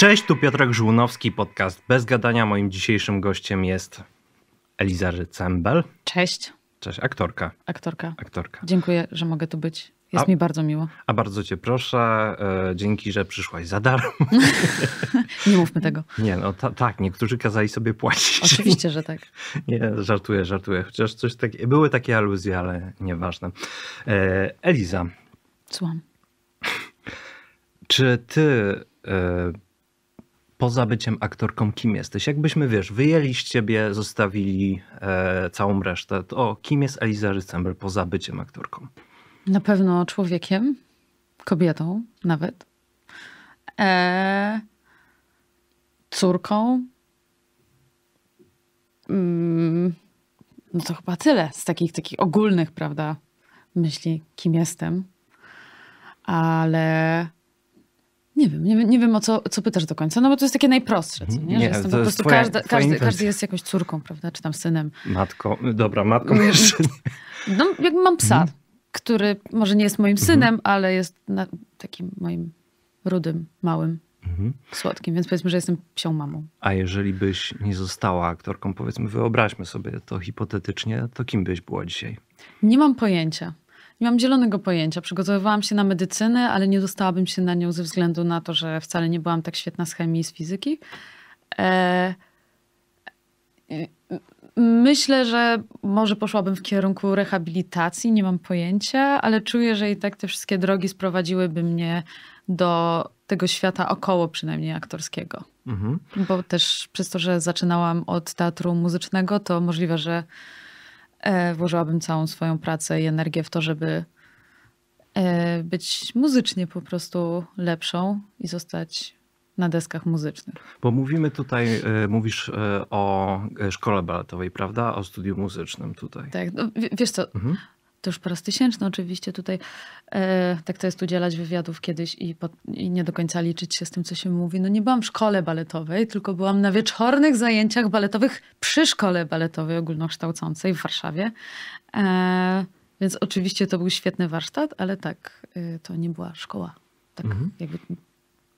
Cześć, tu Piotrek Żółnowski, podcast Bez Gadania. Moim dzisiejszym gościem jest Eliza Rycembel. Cześć, Cześć, aktorka. aktorka. aktorka. Dziękuję, że mogę tu być. Jest A- mi bardzo miło. A bardzo cię proszę, e, dzięki, że przyszłaś za darmo. Nie mówmy tego. Nie, no ta, tak, niektórzy kazali sobie płacić. Oczywiście, że tak. Nie, żartuję, żartuję. Chociaż coś takie, były takie aluzje, ale nieważne. E, Eliza, Słucham. czy ty e, poza byciem aktorką kim jesteś? Jakbyśmy, wiesz, wyjęli z ciebie, zostawili e, całą resztę, to kim jest Eliza Rycembel poza byciem aktorką? Na pewno człowiekiem, kobietą nawet, e, córką. Mm, no to chyba tyle z takich, takich ogólnych, prawda, myśli, kim jestem. Ale nie wiem, nie, wiem- nie wiem o co, co pytasz do końca, no bo to jest takie najprostsze, co nie? Nie, Że jestem po prostu, twoja- każda, twoja każdy, każdy jest jakąś córką, prawda, czy tam synem. Matko, dobra, matką jeszcze nie. No, jakby mam psa, Mhm. który może nie jest moim synem, ale jest na, takim moim rudym, małym, Mhm. słodkim, więc powiedzmy, że jestem psią mamą. A jeżeli byś nie została aktorką, powiedzmy, wyobraźmy sobie to hipotetycznie, to kim byś była dzisiaj? Nie mam pojęcia. Nie mam zielonego pojęcia. Przygotowywałam się na medycynę, ale nie dostałabym się na nią ze względu na to, że wcale nie byłam tak świetna z chemii i z fizyki. E, y, Myślę, że może poszłabym w kierunku rehabilitacji, nie mam pojęcia, ale czuję, że i tak te wszystkie drogi sprowadziłyby mnie do tego świata około przynajmniej aktorskiego. Mhm. Bo też przez to, że zaczynałam od teatru muzycznego, to możliwe, że włożyłabym całą swoją pracę i energię w to, żeby e, być muzycznie po prostu lepszą i zostać na deskach muzycznych. Bo mówimy tutaj, e, mówisz e, o e, szkole baletowej, prawda? O studiu muzycznym tutaj. Tak, no, wiesz co, Mhm. To już po raz tysięczny oczywiście tutaj e, tak to jest udzielać wywiadów kiedyś i, po, i nie do końca liczyć się z tym, co się mówi. No nie byłam w szkole baletowej, tylko byłam na wieczornych zajęciach baletowych przy szkole baletowej ogólnokształcącej w Warszawie. E, więc oczywiście to był świetny warsztat, ale tak, e, to nie była szkoła. Tak Mhm. jakby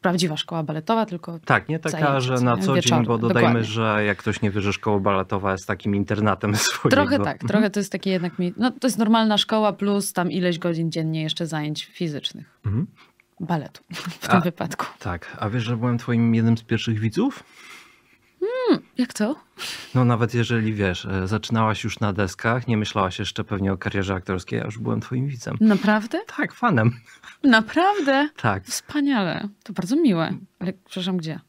prawdziwa szkoła baletowa, tylko Tak, nie taka, Zajęcia, że na co dzień, bo dodajmy, dokładnie. że jak ktoś nie wie, że szkoła baletowa jest takim internatem swojego. Trochę tak, trochę to jest takie jednak no to jest normalna szkoła plus tam ileś godzin dziennie jeszcze zajęć fizycznych. Mhm. Baletu w A- tym wypadku. Tak, a wiesz, że byłem twoim jednym z pierwszych widzów? Jak to? No nawet jeżeli, wiesz, e, zaczynałaś już na deskach, nie myślałaś jeszcze pewnie o karierze aktorskiej, ja już byłem twoim widzem. Naprawdę? Tak, fanem. Naprawdę? Tak, Wspaniale. To bardzo miłe. Ale przepraszam, gdzie?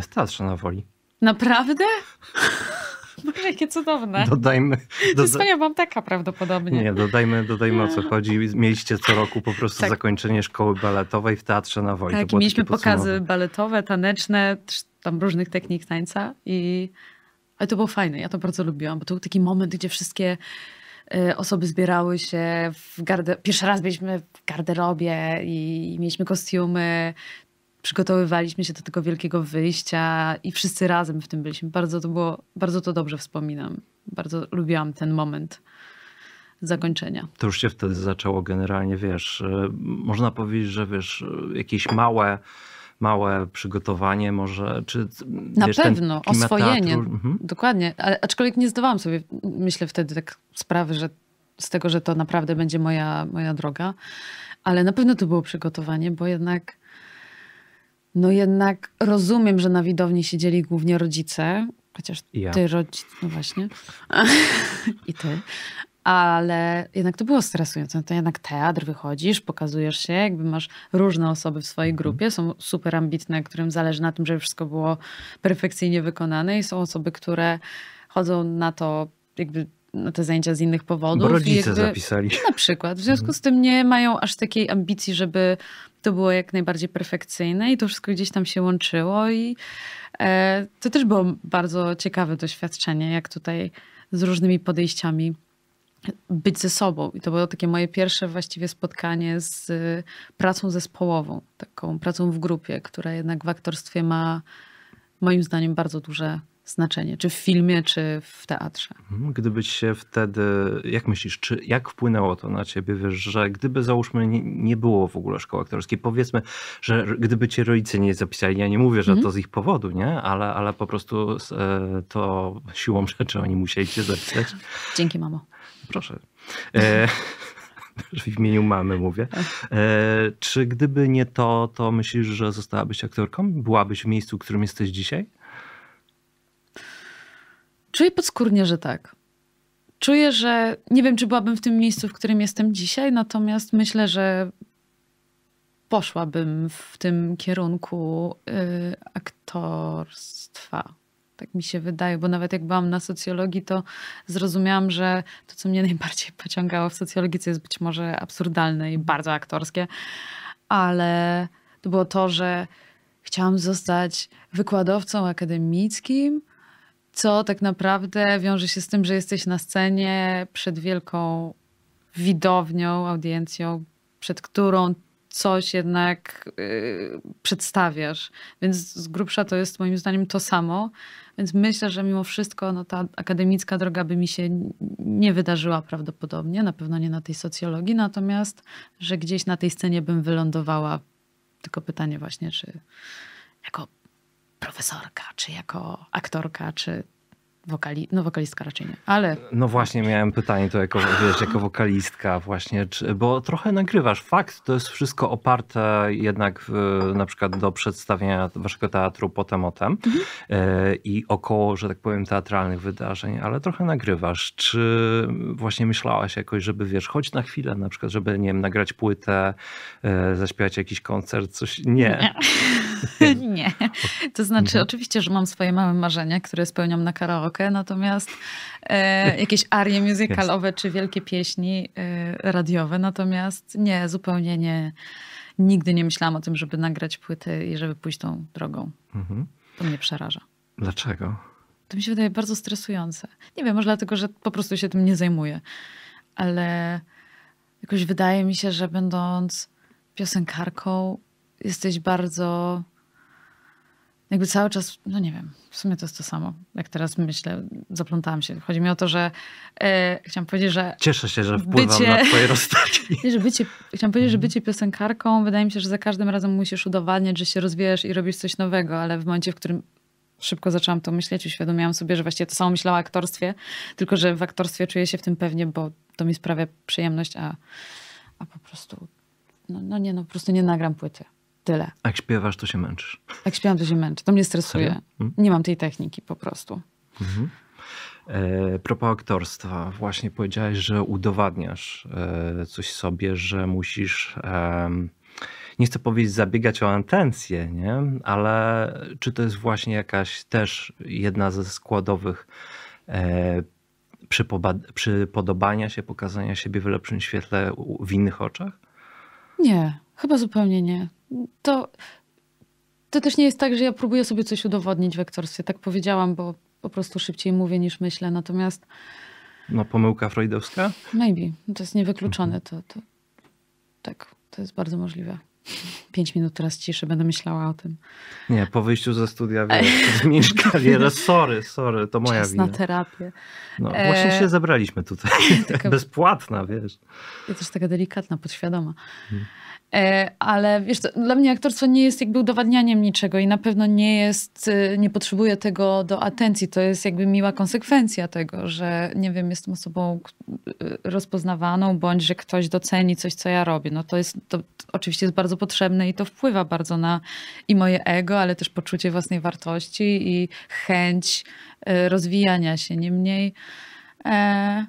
w teatrze na woli. Naprawdę? Boże, jakie cudowne. Dodajmy, To doda- mam taka prawdopodobnie. nie, dodajmy, dodajmy o co chodzi. Mieliście co roku po prostu Tak. zakończenie szkoły baletowej w teatrze na woli. Tak, mieliśmy pokazy baletowe, taneczne, tam różnych technik tańca i ale to było fajne, ja to bardzo lubiłam, bo to był taki moment, gdzie wszystkie e, osoby zbierały się w garde... Pierwszy raz byliśmy w garderobie i mieliśmy kostiumy, przygotowywaliśmy się do tego wielkiego wyjścia i wszyscy razem w tym byliśmy. Bardzo to było, bardzo to dobrze wspominam. Bardzo lubiłam ten moment zakończenia. To już się wtedy zaczęło generalnie, wiesz, e, można powiedzieć, że wiesz, e, jakieś małe, małe przygotowanie może, czy Na wiesz, pewno, oswojenie. mhm. Dokładnie. Ale, aczkolwiek nie zdawałam sobie, myślę wtedy tak sprawy, że z tego, że to naprawdę będzie moja, moja droga. Ale na pewno to było przygotowanie, bo jednak no jednak rozumiem, że na widowni siedzieli głównie rodzice, chociaż ja. ty rodzic, no właśnie. I ty. Ale jednak to było stresujące. No To jednak teatr, wychodzisz, pokazujesz się, jakby masz różne osoby w swojej grupie. Są super ambitne, którym zależy na tym, żeby wszystko było perfekcyjnie wykonane i są osoby, które chodzą na to jakby na te zajęcia z innych powodów. Bo rodzice jakby, zapisali. na przykład. W związku z tym nie mają aż takiej ambicji, żeby to było jak najbardziej perfekcyjne i to wszystko gdzieś tam się łączyło i e, to też było bardzo ciekawe doświadczenie, jak tutaj z różnymi podejściami być ze sobą. I to było takie moje pierwsze właściwie spotkanie z y, pracą zespołową, taką pracą w grupie, która jednak w aktorstwie ma moim zdaniem bardzo duże znaczenie, czy w filmie, czy w teatrze. Mhm. Gdybyś się wtedy, jak myślisz, czy jak wpłynęło to na ciebie, wiesz, że gdyby załóżmy nie, nie było w ogóle szkoły aktorskiej, powiedzmy, że gdyby cię rodzice nie zapisali, ja nie mówię, że Mhm. to z ich powodu, nie, ale, ale po prostu e, to siłą rzeczy oni musieli cię zapisać. Dzięki, mamo. Proszę. E, w imieniu mamy mówię. E, czy gdyby nie to, to myślisz, że zostałabyś aktorką? Byłabyś w miejscu, w którym jesteś dzisiaj? Czuję podskórnie, że tak. Czuję, że nie wiem, czy byłabym w tym miejscu, w którym jestem dzisiaj, natomiast myślę, że poszłabym w tym kierunku y, aktorstwa. Tak mi się wydaje, bo nawet jak byłam na socjologii, to zrozumiałam, że to, co mnie najbardziej pociągało w socjologii, co jest być może absurdalne i bardzo aktorskie, ale to było to, że chciałam zostać wykładowcą akademickim, co tak naprawdę wiąże się z tym, że jesteś na scenie przed wielką widownią, audiencją, przed którą coś jednak yy, przedstawiasz. Więc z grubsza to jest moim zdaniem to samo. Więc myślę, że mimo wszystko no, ta akademicka droga by mi się nie wydarzyła prawdopodobnie, na pewno nie na tej socjologii, natomiast, że gdzieś na tej scenie bym wylądowała. Tylko pytanie właśnie, czy jako profesorka, czy jako aktorka, czy wokali... no wokalistka raczej nie, ale No właśnie, miałem pytanie to jako, wiesz, jako wokalistka właśnie, czy, bo trochę nagrywasz. Fakt, to jest wszystko oparte jednak w, na przykład do przedstawienia waszego teatru potem o tem e, i około, że tak powiem, teatralnych wydarzeń, ale trochę nagrywasz. Czy właśnie myślałaś jakoś, żeby wiesz, chodź na chwilę na przykład, żeby, nie wiem, nagrać płytę, e, zaśpiewać jakiś koncert, coś? Nie. nie. To znaczy, Mhm. oczywiście, że mam swoje małe marzenia, które spełniam na karaoke, natomiast e, jakieś arie musicalowe czy wielkie pieśni e, radiowe, natomiast nie, zupełnie nie. Nigdy nie myślałam o tym, żeby nagrać płyty i żeby pójść tą drogą. Mhm. To mnie przeraża. Dlaczego? To mi się wydaje bardzo stresujące. Nie wiem, może dlatego, że po prostu się tym nie zajmuję, ale jakoś wydaje mi się, że będąc piosenkarką, jesteś bardzo. Jakby cały czas, no nie wiem, w sumie to jest to samo. Jak teraz myślę, zaplątałam się. Chodzi mi o to, że e, chciałam powiedzieć, że Cieszę się, że wpływam Bycie- na twoje rozterki. że bycie, chciałam powiedzieć, że bycie piosenkarką, wydaje mi się, że za każdym razem musisz udowadniać, że się rozwijasz i robisz coś nowego, ale w momencie, w którym szybko zaczęłam to myśleć, uświadomiłam sobie, że właściwie to samo myślała o aktorstwie, tylko że w aktorstwie czuję się w tym pewnie, bo to mi sprawia przyjemność, a, a po prostu, no, no nie, no po prostu nie nagram płyty. Tyle. Jak śpiewasz, to się męczysz. Jak śpiewam, to się męczę. To mnie stresuje. Serio? Mm. Nie mam tej techniki po prostu. Mhm. E, propos aktorstwa, właśnie powiedziałeś, że udowadniasz e, coś sobie, że musisz, em, nie chcę powiedzieć zabiegać o atencję, nie? ale czy to jest właśnie jakaś też jedna ze składowych e, przypodobania się, pokazania siebie w lepszym świetle w innych oczach? Nie, chyba zupełnie nie. To, to też nie jest tak, że ja próbuję sobie coś udowodnić w aktorstwie. Tak powiedziałam, bo po prostu szybciej mówię niż myślę. Natomiast No pomyłka freudowska? maybe, to jest niewykluczone. To, to, tak, to jest bardzo możliwe. Pięć minut teraz ciszy, będę myślała o tym. Nie, po wyjściu ze studia zmienisz karierę. Sorry, sorry, to moja Czas wina. na terapię. No, właśnie E, się zebraliśmy tutaj. taka- Bezpłatna, wiesz. Ja też taka delikatna, podświadoma. Mhm. E, ale wiesz, dla mnie aktorstwo nie jest jakby udowadnianiem niczego i na pewno nie jest, y, nie potrzebuje tego do atencji. To jest jakby miła konsekwencja tego, że nie wiem, jestem osobą y, rozpoznawaną, bądź że ktoś doceni coś, co ja robię. No to jest, to oczywiście jest bardzo potrzebne i to wpływa bardzo na i moje ego, ale też poczucie własnej wartości i chęć y, rozwijania się. Niemniej e,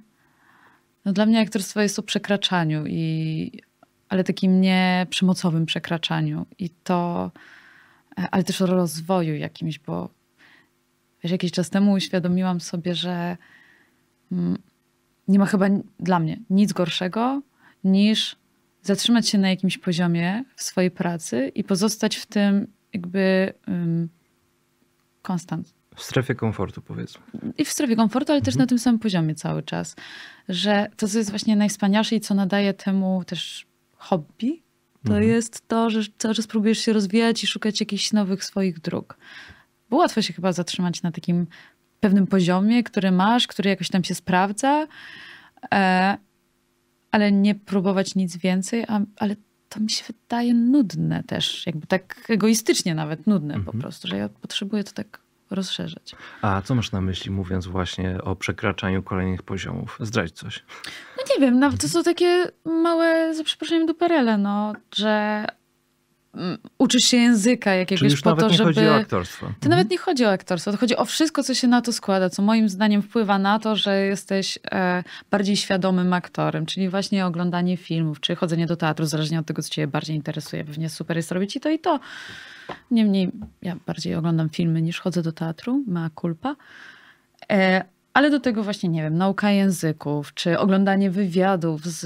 no dla mnie aktorstwo jest o przekraczaniu, i, ale takim nie przemocowym przekraczaniu. I to, e, ale też o rozwoju jakimś, bo wiesz, jakiś czas temu uświadomiłam sobie, że mm, nie ma chyba dla mnie nic gorszego niż zatrzymać się na jakimś poziomie w swojej pracy i pozostać w tym jakby um, konstant W strefie komfortu, powiedzmy. i w strefie komfortu, ale też Mhm. na tym samym poziomie cały czas. Że to, co jest właśnie najwspanialsze i co nadaje temu też hobby, to Mhm. jest to, że cały czas próbujesz się rozwijać i szukać jakichś nowych swoich dróg. Bo łatwo się chyba zatrzymać na takim pewnym poziomie, który masz, który jakoś tam się sprawdza, e, ale nie próbować nic więcej, a, ale to mi się wydaje nudne też, jakby tak egoistycznie nawet nudne mhm. po prostu, że ja potrzebuję to tak rozszerzać. A co masz na myśli, mówiąc właśnie o przekraczaniu kolejnych poziomów? Zdradź coś. No nie wiem, to są takie małe, za przeproszeniem, duperele, no, że mm, uczysz się języka jakiegoś po to, żeby... chodzi o aktorstwo. To mhm. nawet nie chodzi o aktorstwo, to chodzi o wszystko, co się na to składa, co moim zdaniem wpływa na to, że jesteś e, bardziej świadomym aktorem, czyli właśnie oglądanie filmów, czy chodzenie do teatru, zależnie od tego, co cię bardziej interesuje. Pewnie super jest robić i to, i to. Niemniej ja bardziej oglądam filmy niż chodzę do teatru, ma culpa. E, ale do tego właśnie, nie wiem, nauka języków, czy oglądanie wywiadów z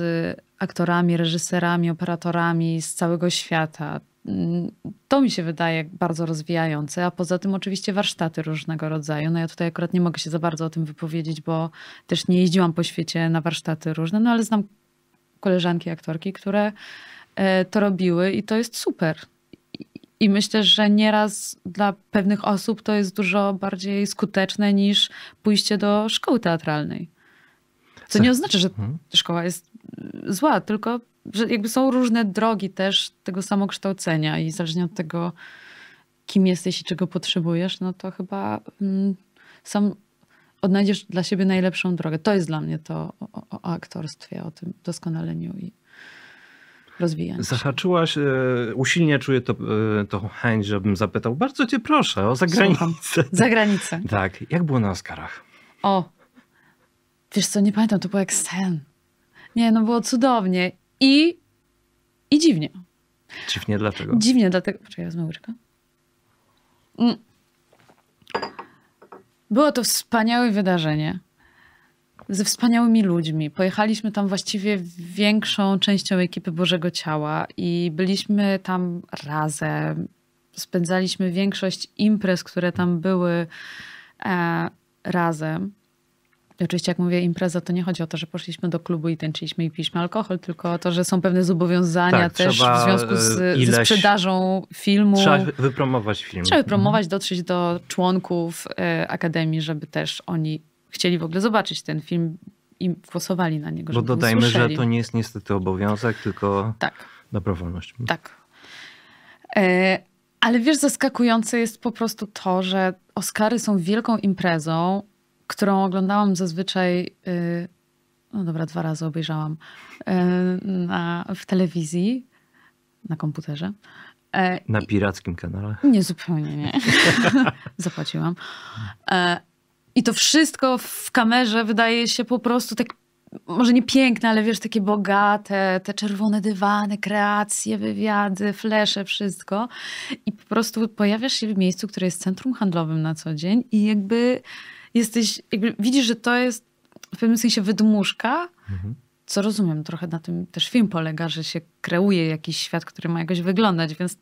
aktorami, reżyserami, operatorami z całego świata. Mm, to mi się wydaje bardzo rozwijające, a poza tym oczywiście warsztaty różnego rodzaju. No ja tutaj akurat nie mogę się za bardzo o tym wypowiedzieć, bo też nie jeździłam po świecie na warsztaty różne, no ale znam koleżanki aktorki, które e, to robiły i to jest super. I myślę, że nieraz dla pewnych osób to jest dużo bardziej skuteczne niż pójście do szkoły teatralnej. Co nie oznacza, że mhm. szkoła jest y, zła, tylko że jakby są różne drogi też tego samokształcenia i zależnie od tego, kim jesteś i czego potrzebujesz, no to chyba mm, sam odnajdziesz dla siebie najlepszą drogę. To jest dla mnie to o, o aktorstwie, o tym doskonaleniu i rozwijać. Zahaczyłaś, e, usilnie czuję to, e, tą chęć, żebym zapytał, bardzo cię proszę o zagranicę. Zagranicę. tak, jak było na Oscarach? O, wiesz co, nie pamiętam, to było jak sen. Nie, no było cudownie i, i dziwnie. Dziwnie dlaczego? Dziwnie dlatego, poczekaj, wezmę łyżkę. Mm. Było to wspaniałe wydarzenie ze wspaniałymi ludźmi. Pojechaliśmy tam właściwie większą częścią ekipy Bożego Ciała i byliśmy tam razem. Spędzaliśmy większość imprez, które tam były e, razem. I oczywiście, jak mówię impreza, to nie chodzi o to, że poszliśmy do klubu i tańczyliśmy i piliśmy alkohol, tylko o to, że są pewne zobowiązania tak, też w związku z, e, ileś... ze sprzedażą filmu. Trzeba wypromować film. Trzeba wypromować, dotrzeć do członków e, Akademii, żeby też oni chcieli w ogóle zobaczyć ten film i głosowali na niego. Bo dodajmy, że to nie jest niestety obowiązek, tylko tak. dobrowolność. Tak. E, ale wiesz, zaskakujące jest po prostu to, że Oscary są wielką imprezą, którą oglądałam zazwyczaj. E, no dobra, dwa razy obejrzałam e, na, w telewizji, na komputerze. E, na pirackim kanale? Nie, zupełnie nie. Zapłaciłam. I to wszystko w kamerze wydaje się po prostu tak, może nie piękne, ale wiesz, takie bogate, te czerwone dywany, kreacje, wywiady, flesze, wszystko. I po prostu pojawiasz się w miejscu, które jest centrum handlowym na co dzień i jakby jesteś, jakby widzisz, że to jest w pewnym sensie wydmuszka, mhm. co rozumiem, trochę na tym też film polega, że się kreuje jakiś świat, który ma jakoś wyglądać, więc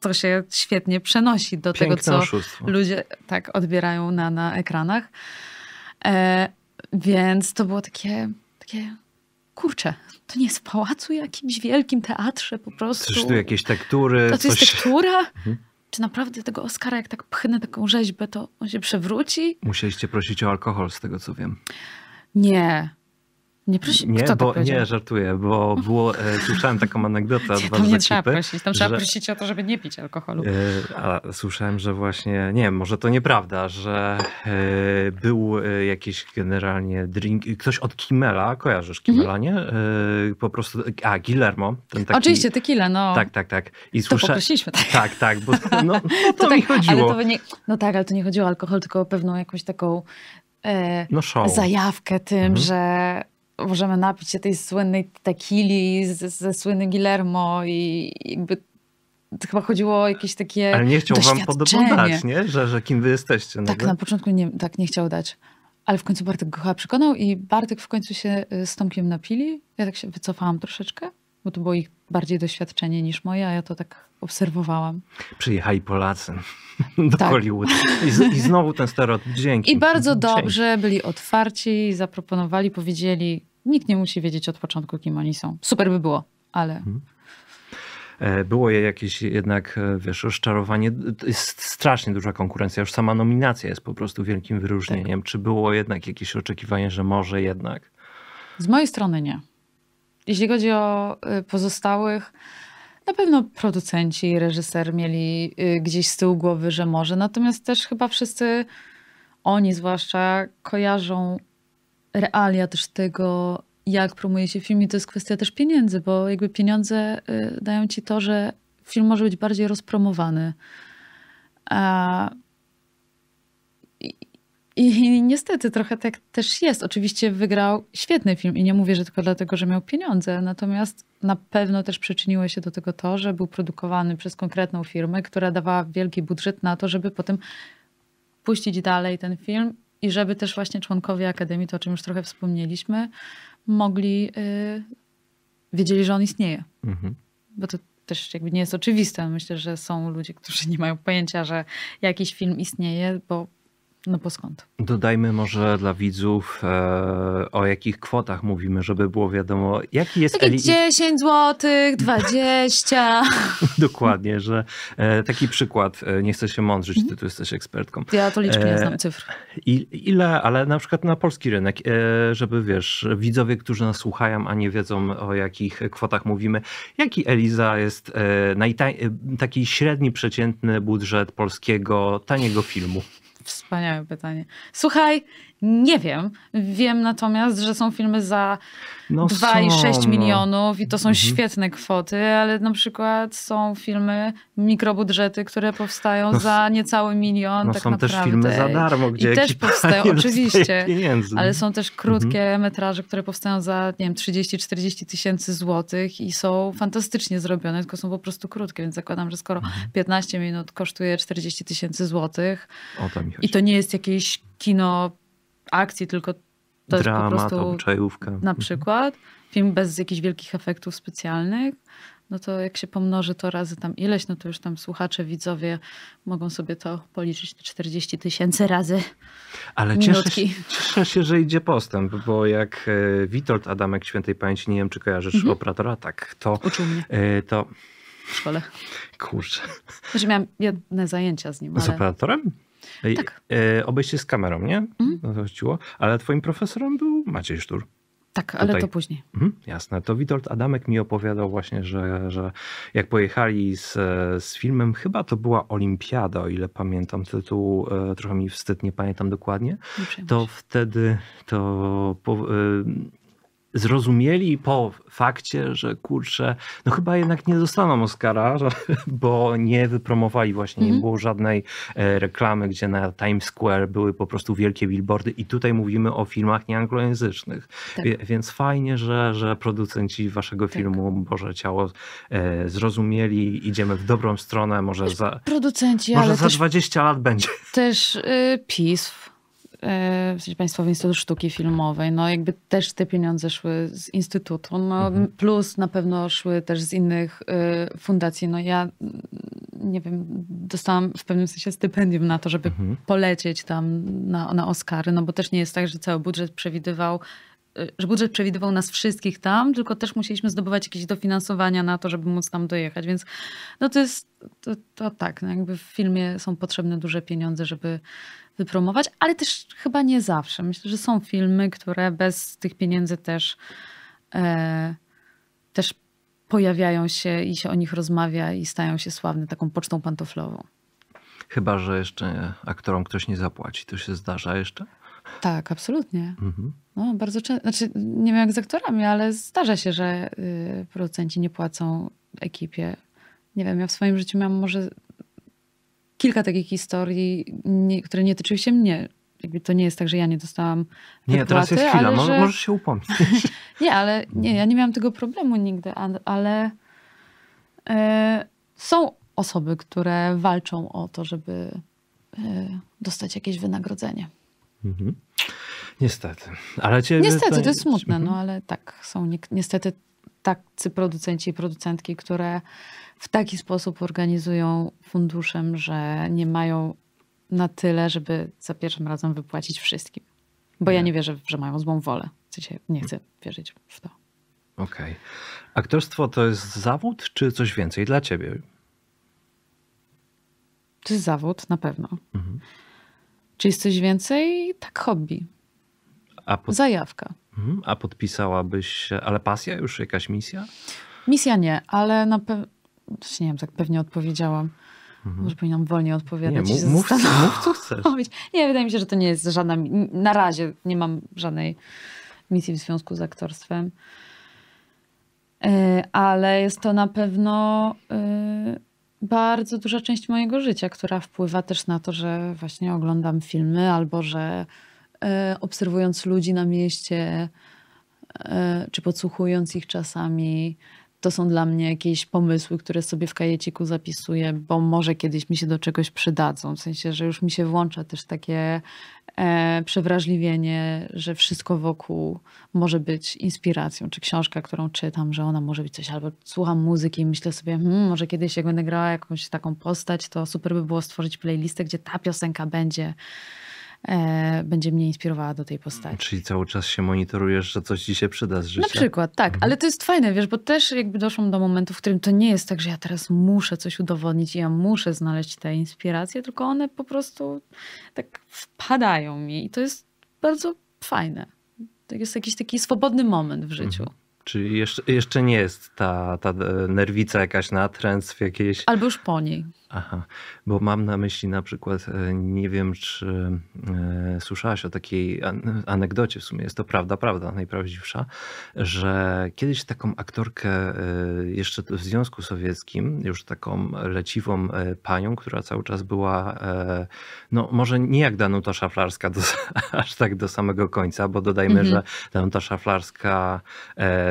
to się świetnie przenosi do Piękne tego, co oszustwo. ludzie tak odbierają na, na ekranach. E, więc to było takie, takie kurczę, to nie jest w pałacu jakimś wielkim teatrze po prostu. Coś tu jakieś tektury. To, to coś... jest tektura? Mhm. Czy naprawdę tego Oscara, jak tak pchnę taką rzeźbę, to on się przewróci? Musieliście prosić o alkohol, z tego co wiem. Nie, nie prosi, nie, kto bo, nie, żartuję, bo było, e, słyszałem taką anegdotę od was Tam nie trzeba prosić, tam że, trzeba prosić o to, żeby nie pić alkoholu. E, a słyszałem, że właśnie, nie wiem, może to nieprawda, że e, był e, jakiś generalnie drink, ktoś od Kimmela, kojarzysz Kimmela, mhm. nie? E, po prostu, a Guillermo. Ten taki, Oczywiście, tequila, no. Tak, tak, tak. I to poprosiliśmy, tak. Tak, tak, bo no, no to, to mi tak, chodziło. Ale to nie, no tak, ale to nie chodziło o alkohol, tylko o pewną jakąś taką e, no zajawkę tym, mhm. że możemy napić się tej słynnej tequili ze, ze słynnym Guillermo i jakby to chyba chodziło o jakieś takie Ale nie chciał wam podobno dać, nie? Że, że kim wy jesteście. Tak, na początku nie, tak, nie chciał dać. Ale w końcu Bartek go chyba przekonał i Bartek w końcu się y, z Tomkiem napili. Ja tak się wycofałam troszeczkę, bo to było ich bardziej doświadczenie niż moje, a ja to tak obserwowałam. Przyjechali Polacy do tak. Hollywood. I, z, I, znowu ten stereotyp. Dzięki. I bardzo dobrze, byli otwarci, zaproponowali, powiedzieli, nikt nie musi wiedzieć od początku, kim oni są. Super by było, ale... Hmm. e, było jakieś jednak, e, wiesz, rozczarowanie. Jest strasznie duża konkurencja. Już sama nominacja jest po prostu wielkim wyróżnieniem. Tak. Czy było jednak jakieś oczekiwanie, że może jednak? Z mojej strony nie. Jeśli chodzi o y, pozostałych, na pewno producenci i reżyser mieli y, gdzieś z tyłu głowy, że może. Natomiast też chyba wszyscy oni zwłaszcza kojarzą realia też tego, jak promuje się film i to jest kwestia też pieniędzy, bo jakby pieniądze y, dają ci to, że film może być bardziej rozpromowany. A... I, I niestety trochę tak też jest. Oczywiście wygrał świetny film i nie mówię, że tylko dlatego, że miał pieniądze, natomiast na pewno też przyczyniło się do tego to, że był produkowany przez konkretną firmę, która dawała wielki budżet na to, żeby potem puścić dalej ten film i żeby też właśnie członkowie Akademii, to o czym już trochę wspomnieliśmy, mogli, yy, wiedzieli, że on istnieje. Mhm. Bo to też jakby nie jest oczywiste. Myślę, że są ludzie, którzy nie mają pojęcia, że jakiś film istnieje, bo no bo skąd? Dodajmy może dla widzów, e, o jakich kwotach mówimy, żeby było wiadomo, jaki jest... Takie Eli... 10 zł, 20. Dokładnie, że e, taki przykład, e, nie chcę się mądrzyć, ty tu jesteś ekspertką. Ja to liczby nie znam cyfr. I, ile, ale na przykład na polski rynek, e, żeby wiesz, widzowie, którzy nas słuchają, a nie wiedzą o jakich kwotach mówimy, jaki Eliza jest e, najtań, e, taki średni, przeciętny budżet polskiego, taniego filmu? Wspaniałe pytanie. Słuchaj, nie wiem. Wiem natomiast, że są filmy za no 2,6 no. milionów i to są mhm. świetne kwoty, ale na przykład są filmy, mikrobudżety, które powstają no, za niecały milion. No tak są naprawdę. też filmy za darmo, gdzie I też powstają, oczywiście, ale są też krótkie mhm. metraże, które powstają za, nie wiem, 30-40 tysięcy złotych i są fantastycznie zrobione, tylko są po prostu krótkie, więc zakładam, że skoro mhm. 15 minut kosztuje 40 tysięcy złotych i to nie jest jakieś kino akcji, tylko to Dramat, jest po prostu na mhm. przykład film bez jakichś wielkich efektów specjalnych, no to jak się pomnoży to razy tam ileś, no to już tam słuchacze, widzowie mogą sobie to policzyć te 40 tysięcy razy Ale cieszę się, cieszę się, że idzie postęp, bo jak e, Witold Adamek Świętej Pamięci, nie wiem czy kojarzysz mhm. operatora, tak, to... Uczył mnie. E, to... W szkole. Kurczę. Znaczy miałam jedne zajęcia z nim, ale... Z operatorem? Tak. E, obejście z kamerą, nie? Mhm. No to chodziło. Ale twoim profesorem był Maciej Sztur. Tak, ale Tutaj. to później. Mhm, jasne. To Witold Adamek mi opowiadał właśnie, że, że jak pojechali z, z filmem, chyba to była Olimpiada, o ile pamiętam tytuł, e, trochę mi wstyd, nie pamiętam dokładnie, to wtedy to po, e, zrozumieli po fakcie, że kurczę, no chyba jednak nie dostaną Oscara, bo nie wypromowali właśnie, mm -hmm. nie mhm. było żadnej e, reklamy, gdzie na Times Square były po prostu wielkie billboardy i tutaj mówimy o filmach nieanglojęzycznych. Tak. Więc fajnie, że, że producenci waszego tak. filmu Boże Ciało e, zrozumieli, idziemy w dobrą stronę, może za, producenci, może za 20 lat będzie. Też y, PiS w sensie Państwowy Instytut Sztuki Filmowej, no jakby też te pieniądze szły z Instytutu, no mhm. plus na pewno szły też z innych y, fundacji. No ja, nie wiem, dostałam w pewnym sensie stypendium na to, żeby mhm. polecieć tam na, na Oscary, no bo też nie jest tak, że cały budżet przewidywał y, że budżet przewidywał nas wszystkich tam, tylko też musieliśmy zdobywać jakieś dofinansowania na to, żeby móc tam dojechać, więc no to jest, to, to tak, no jakby w filmie są potrzebne duże pieniądze, żeby wypromować, ale też chyba nie zawsze. Myślę, że są filmy, które bez tych pieniędzy też, e, też pojawiają się i się o nich rozmawia i stają się sławne taką pocztą pantoflową. Chyba, że jeszcze aktorom ktoś nie zapłaci. To się zdarza jeszcze? Tak, absolutnie. Mhm. No, bardzo często, znaczy nie wiem jak z aktorami, ale zdarza się, że y, producenci nie płacą ekipie. Nie wiem, ja w swoim życiu miałam może kilka takich historii, nie, które nie tyczyły się mnie. Jakby to nie jest tak, że ja nie dostałam Nie, teraz jest chwila, ale że... możesz się upomnieć. nie, ale nie, ja nie miałam tego problemu nigdy, ale e, są osoby, które walczą o to, żeby e, dostać jakieś wynagrodzenie. Mhm. Niestety. Ale cię niestety, to jest smutne, mhm. no ale tak, są ni niestety tacy producenci i producentki, które w taki sposób organizują funduszem, że nie mają na tyle, żeby za pierwszym razem wypłacić wszystkim. Bo nie. ja nie wierzę, że mają złą wolę. W sensie nie chcę wierzyć w to. Okej. Okay. Aktorstwo to jest zawód, czy coś więcej dla ciebie? To jest zawód, na pewno. Mhm. Czy jest coś więcej? Tak, hobby. Pod... Zajawka. Mhm. A podpisałabyś się, ale pasja już, jakaś misja? Misja nie, ale na pewno, nie wiem, tak pewnie odpowiedziałam. Mhm. Może powinnam wolniej odpowiadać. Nie, mów, mów, co chcesz. Nie, wydaje mi się, że to nie jest żadna, na razie nie mam żadnej misji w związku z aktorstwem. E, ale jest to na pewno e, bardzo duża część mojego życia, która wpływa też na to, że właśnie oglądam filmy albo że obserwując ludzi na mieście, czy podsłuchując ich czasami, to są dla mnie jakieś pomysły, które sobie w kajeciku zapisuję, bo może kiedyś mi się do czegoś przydadzą. W sensie, że już mi się włącza też takie e, przewrażliwienie, że wszystko wokół może być inspiracją. Czy książka, którą czytam, że ona może być coś, albo słucham muzyki i myślę sobie, hmm, może kiedyś jak będę grała jakąś taką postać, to super by było stworzyć playlistę, gdzie ta piosenka będzie e, będzie mnie inspirowała do tej postaci. Czyli cały czas się monitorujesz, że coś ci się przyda z życia. Na przykład, tak. Mhm. Ale to jest fajne, wiesz, bo też jakby doszłam do momentu, w którym to nie jest tak, że ja teraz muszę coś udowodnić i ja muszę znaleźć te inspiracje, tylko one po prostu tak wpadają mi i to jest bardzo fajne. To jest jakiś taki swobodny moment w życiu. Mhm. Czyli jeszcze, jeszcze nie jest ta, ta nerwica jakaś natręt w jakiejś... Albo już po niej. Aha, bo mam na myśli na przykład, e, nie wiem czy e, słyszałaś o takiej anegdocie, w sumie jest to prawda, prawda, najprawdziwsza, że kiedyś taką aktorkę e, jeszcze w Związku Sowieckim, już taką leciwą panią, która cały czas była, no może nie jak Danuta Szaflarska do, aż tak do samego końca, bo dodajmy, mhm. że Danuta Szaflarska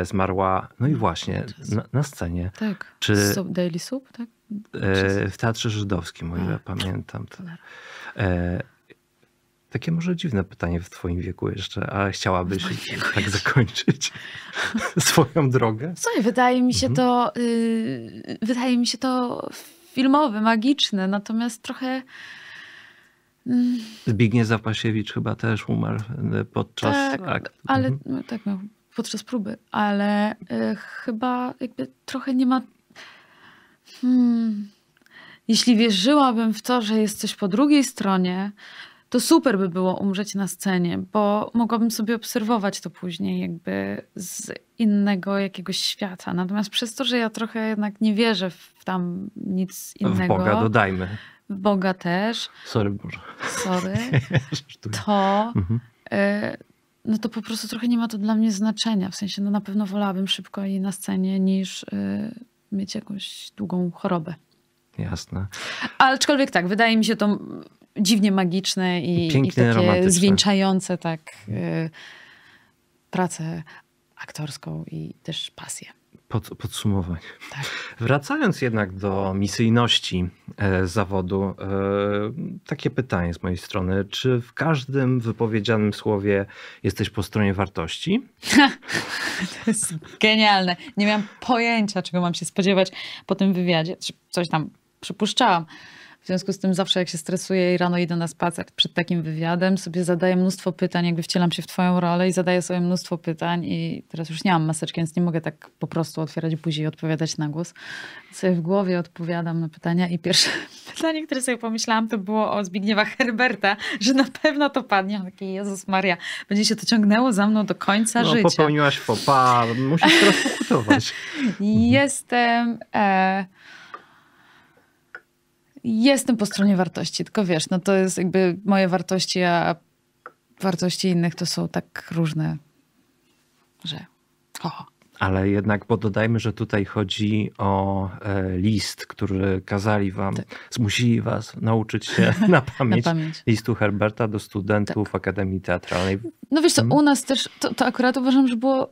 zmarła, no i właśnie, na, na scenie. Tak, czy... Daily Soup, tak? E, w Teatrze Żydowskim, o ile A, pamiętam. To. E, takie może dziwne pytanie w twoim wieku jeszcze, a chciałabyś tak zakończyć swoją drogę? Słuchaj, wydaje mi się mhm. to yy, wydaje mi się to filmowe, magiczne, natomiast trochę mm. Zbigniew Zapasiewicz chyba też umarł y, podczas tak, aktu. Ale mhm. no, tak, no, podczas próby, ale y, chyba jakby trochę nie ma Hmm. Jeśli wierzyłabym w to, że jest coś po drugiej stronie, to super by było umrzeć na scenie, bo mogłabym sobie obserwować to później jakby z innego jakiegoś świata. Natomiast przez to, że ja trochę jednak nie wierzę w tam nic innego. W Boga dodajmy. W Boga też. Sorry Boże. Sorry. To, mhm. y, no to po prostu trochę nie ma to dla mnie znaczenia. W sensie, no na pewno wolałabym szybko i na scenie niż y, mieć jakąś długą chorobę. Jasne. Aczkolwiek tak, wydaje mi się to dziwnie magiczne i, i takie romantyczne. zwieńczające tak y, pracę aktorską i też pasję. Pod, podsumowanie. Tak. Wracając jednak do misyjności e, zawodu, e, takie pytanie z mojej strony. Czy w każdym wypowiedzianym słowie jesteś po stronie wartości? to jest genialne. Nie miałam pojęcia, czego mam się spodziewać po tym wywiadzie. Coś tam przypuszczałam. W związku z tym zawsze jak się stresuję i rano idę na spacer przed takim wywiadem, sobie zadaję mnóstwo pytań, jakby wcielam się w twoją rolę i zadaję sobie mnóstwo pytań i teraz już nie mam maseczki, więc nie mogę tak po prostu otwierać buzi i odpowiadać na głos. Sobie w głowie odpowiadam na pytania i pierwsze pytanie, które sobie pomyślałam, to było o Zbigniewa Herberta, że na pewno to padnie. Taki Jezus Maria, będzie się to ciągnęło za mną do końca no, życia. Popełniłaś fopa, musisz teraz pokutować. Jestem... E, Jestem po stronie wartości, tylko wiesz, no to jest jakby moje wartości, a wartości innych to są tak różne, że. O. Ale jednak dodajmy, że tutaj chodzi o e, list, który kazali wam, tak. zmusili was nauczyć się na pamięć, na pamięć. listu Herberta do studentów tak. Akademii Teatralnej. No wiesz co, hmm? u nas też, to, to akurat uważam, że było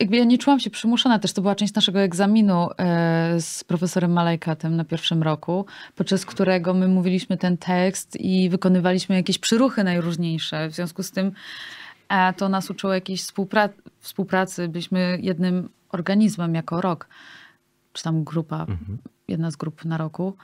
jakby ja nie czułam się przymuszona, też to była część naszego egzaminu e, z profesorem Malajkatem na pierwszym roku, podczas którego my mówiliśmy ten tekst i wykonywaliśmy jakieś przyruchy najróżniejsze. W związku z tym to nas uczyło jakiejś współpra współpracy. Byliśmy jednym organizmem jako rok, czy tam grupa, mhm. jedna z grup na roku.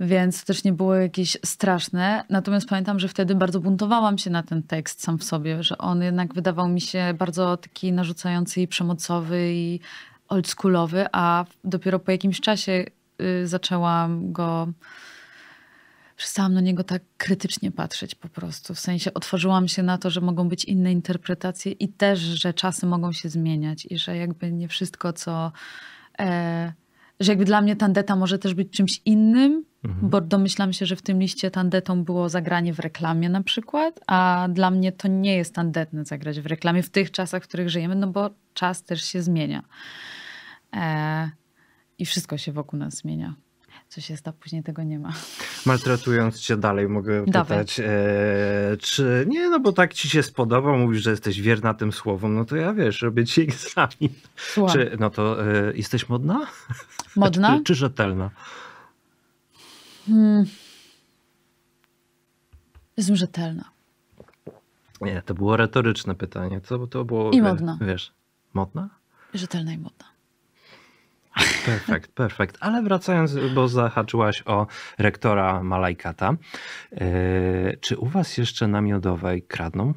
Więc to też nie było jakieś straszne. Natomiast pamiętam, że wtedy bardzo buntowałam się na ten tekst sam w sobie, że on jednak wydawał mi się bardzo taki narzucający i przemocowy i oldschoolowy, a dopiero po jakimś czasie y, zaczęłam go przestałam na niego tak krytycznie patrzeć po prostu. W sensie otworzyłam się na to, że mogą być inne interpretacje i też, że czasy mogą się zmieniać i że jakby nie wszystko, co. E, że jakby dla mnie tandeta może też być czymś innym, mhm. bo domyślam się, że w tym liście tandetą było zagranie w reklamie na przykład, a dla mnie to nie jest tandetne zagrać w reklamie w tych czasach, w których żyjemy, no bo czas też się zmienia. E, I wszystko się wokół nas zmienia co się stało, później tego nie ma. Maltretując cię dalej, mogę pytać, e, czy nie, no bo tak ci się spodoba, mówisz, że jesteś wierna tym słowom, no to ja wiesz, robię ci egzamin. Słucham. Czy, no to e, jesteś modna? Modna? czy, czy rzetelna? Hmm. Jestem rzetelna. Nie, to było retoryczne pytanie. To, to było, I modna. Wiesz, modna? Rzetelna i modna. Perfekt, perfekt. Ale wracając, bo zahaczyłaś o rektora Malajkata. Yy, czy u was jeszcze na Miodowej kradną?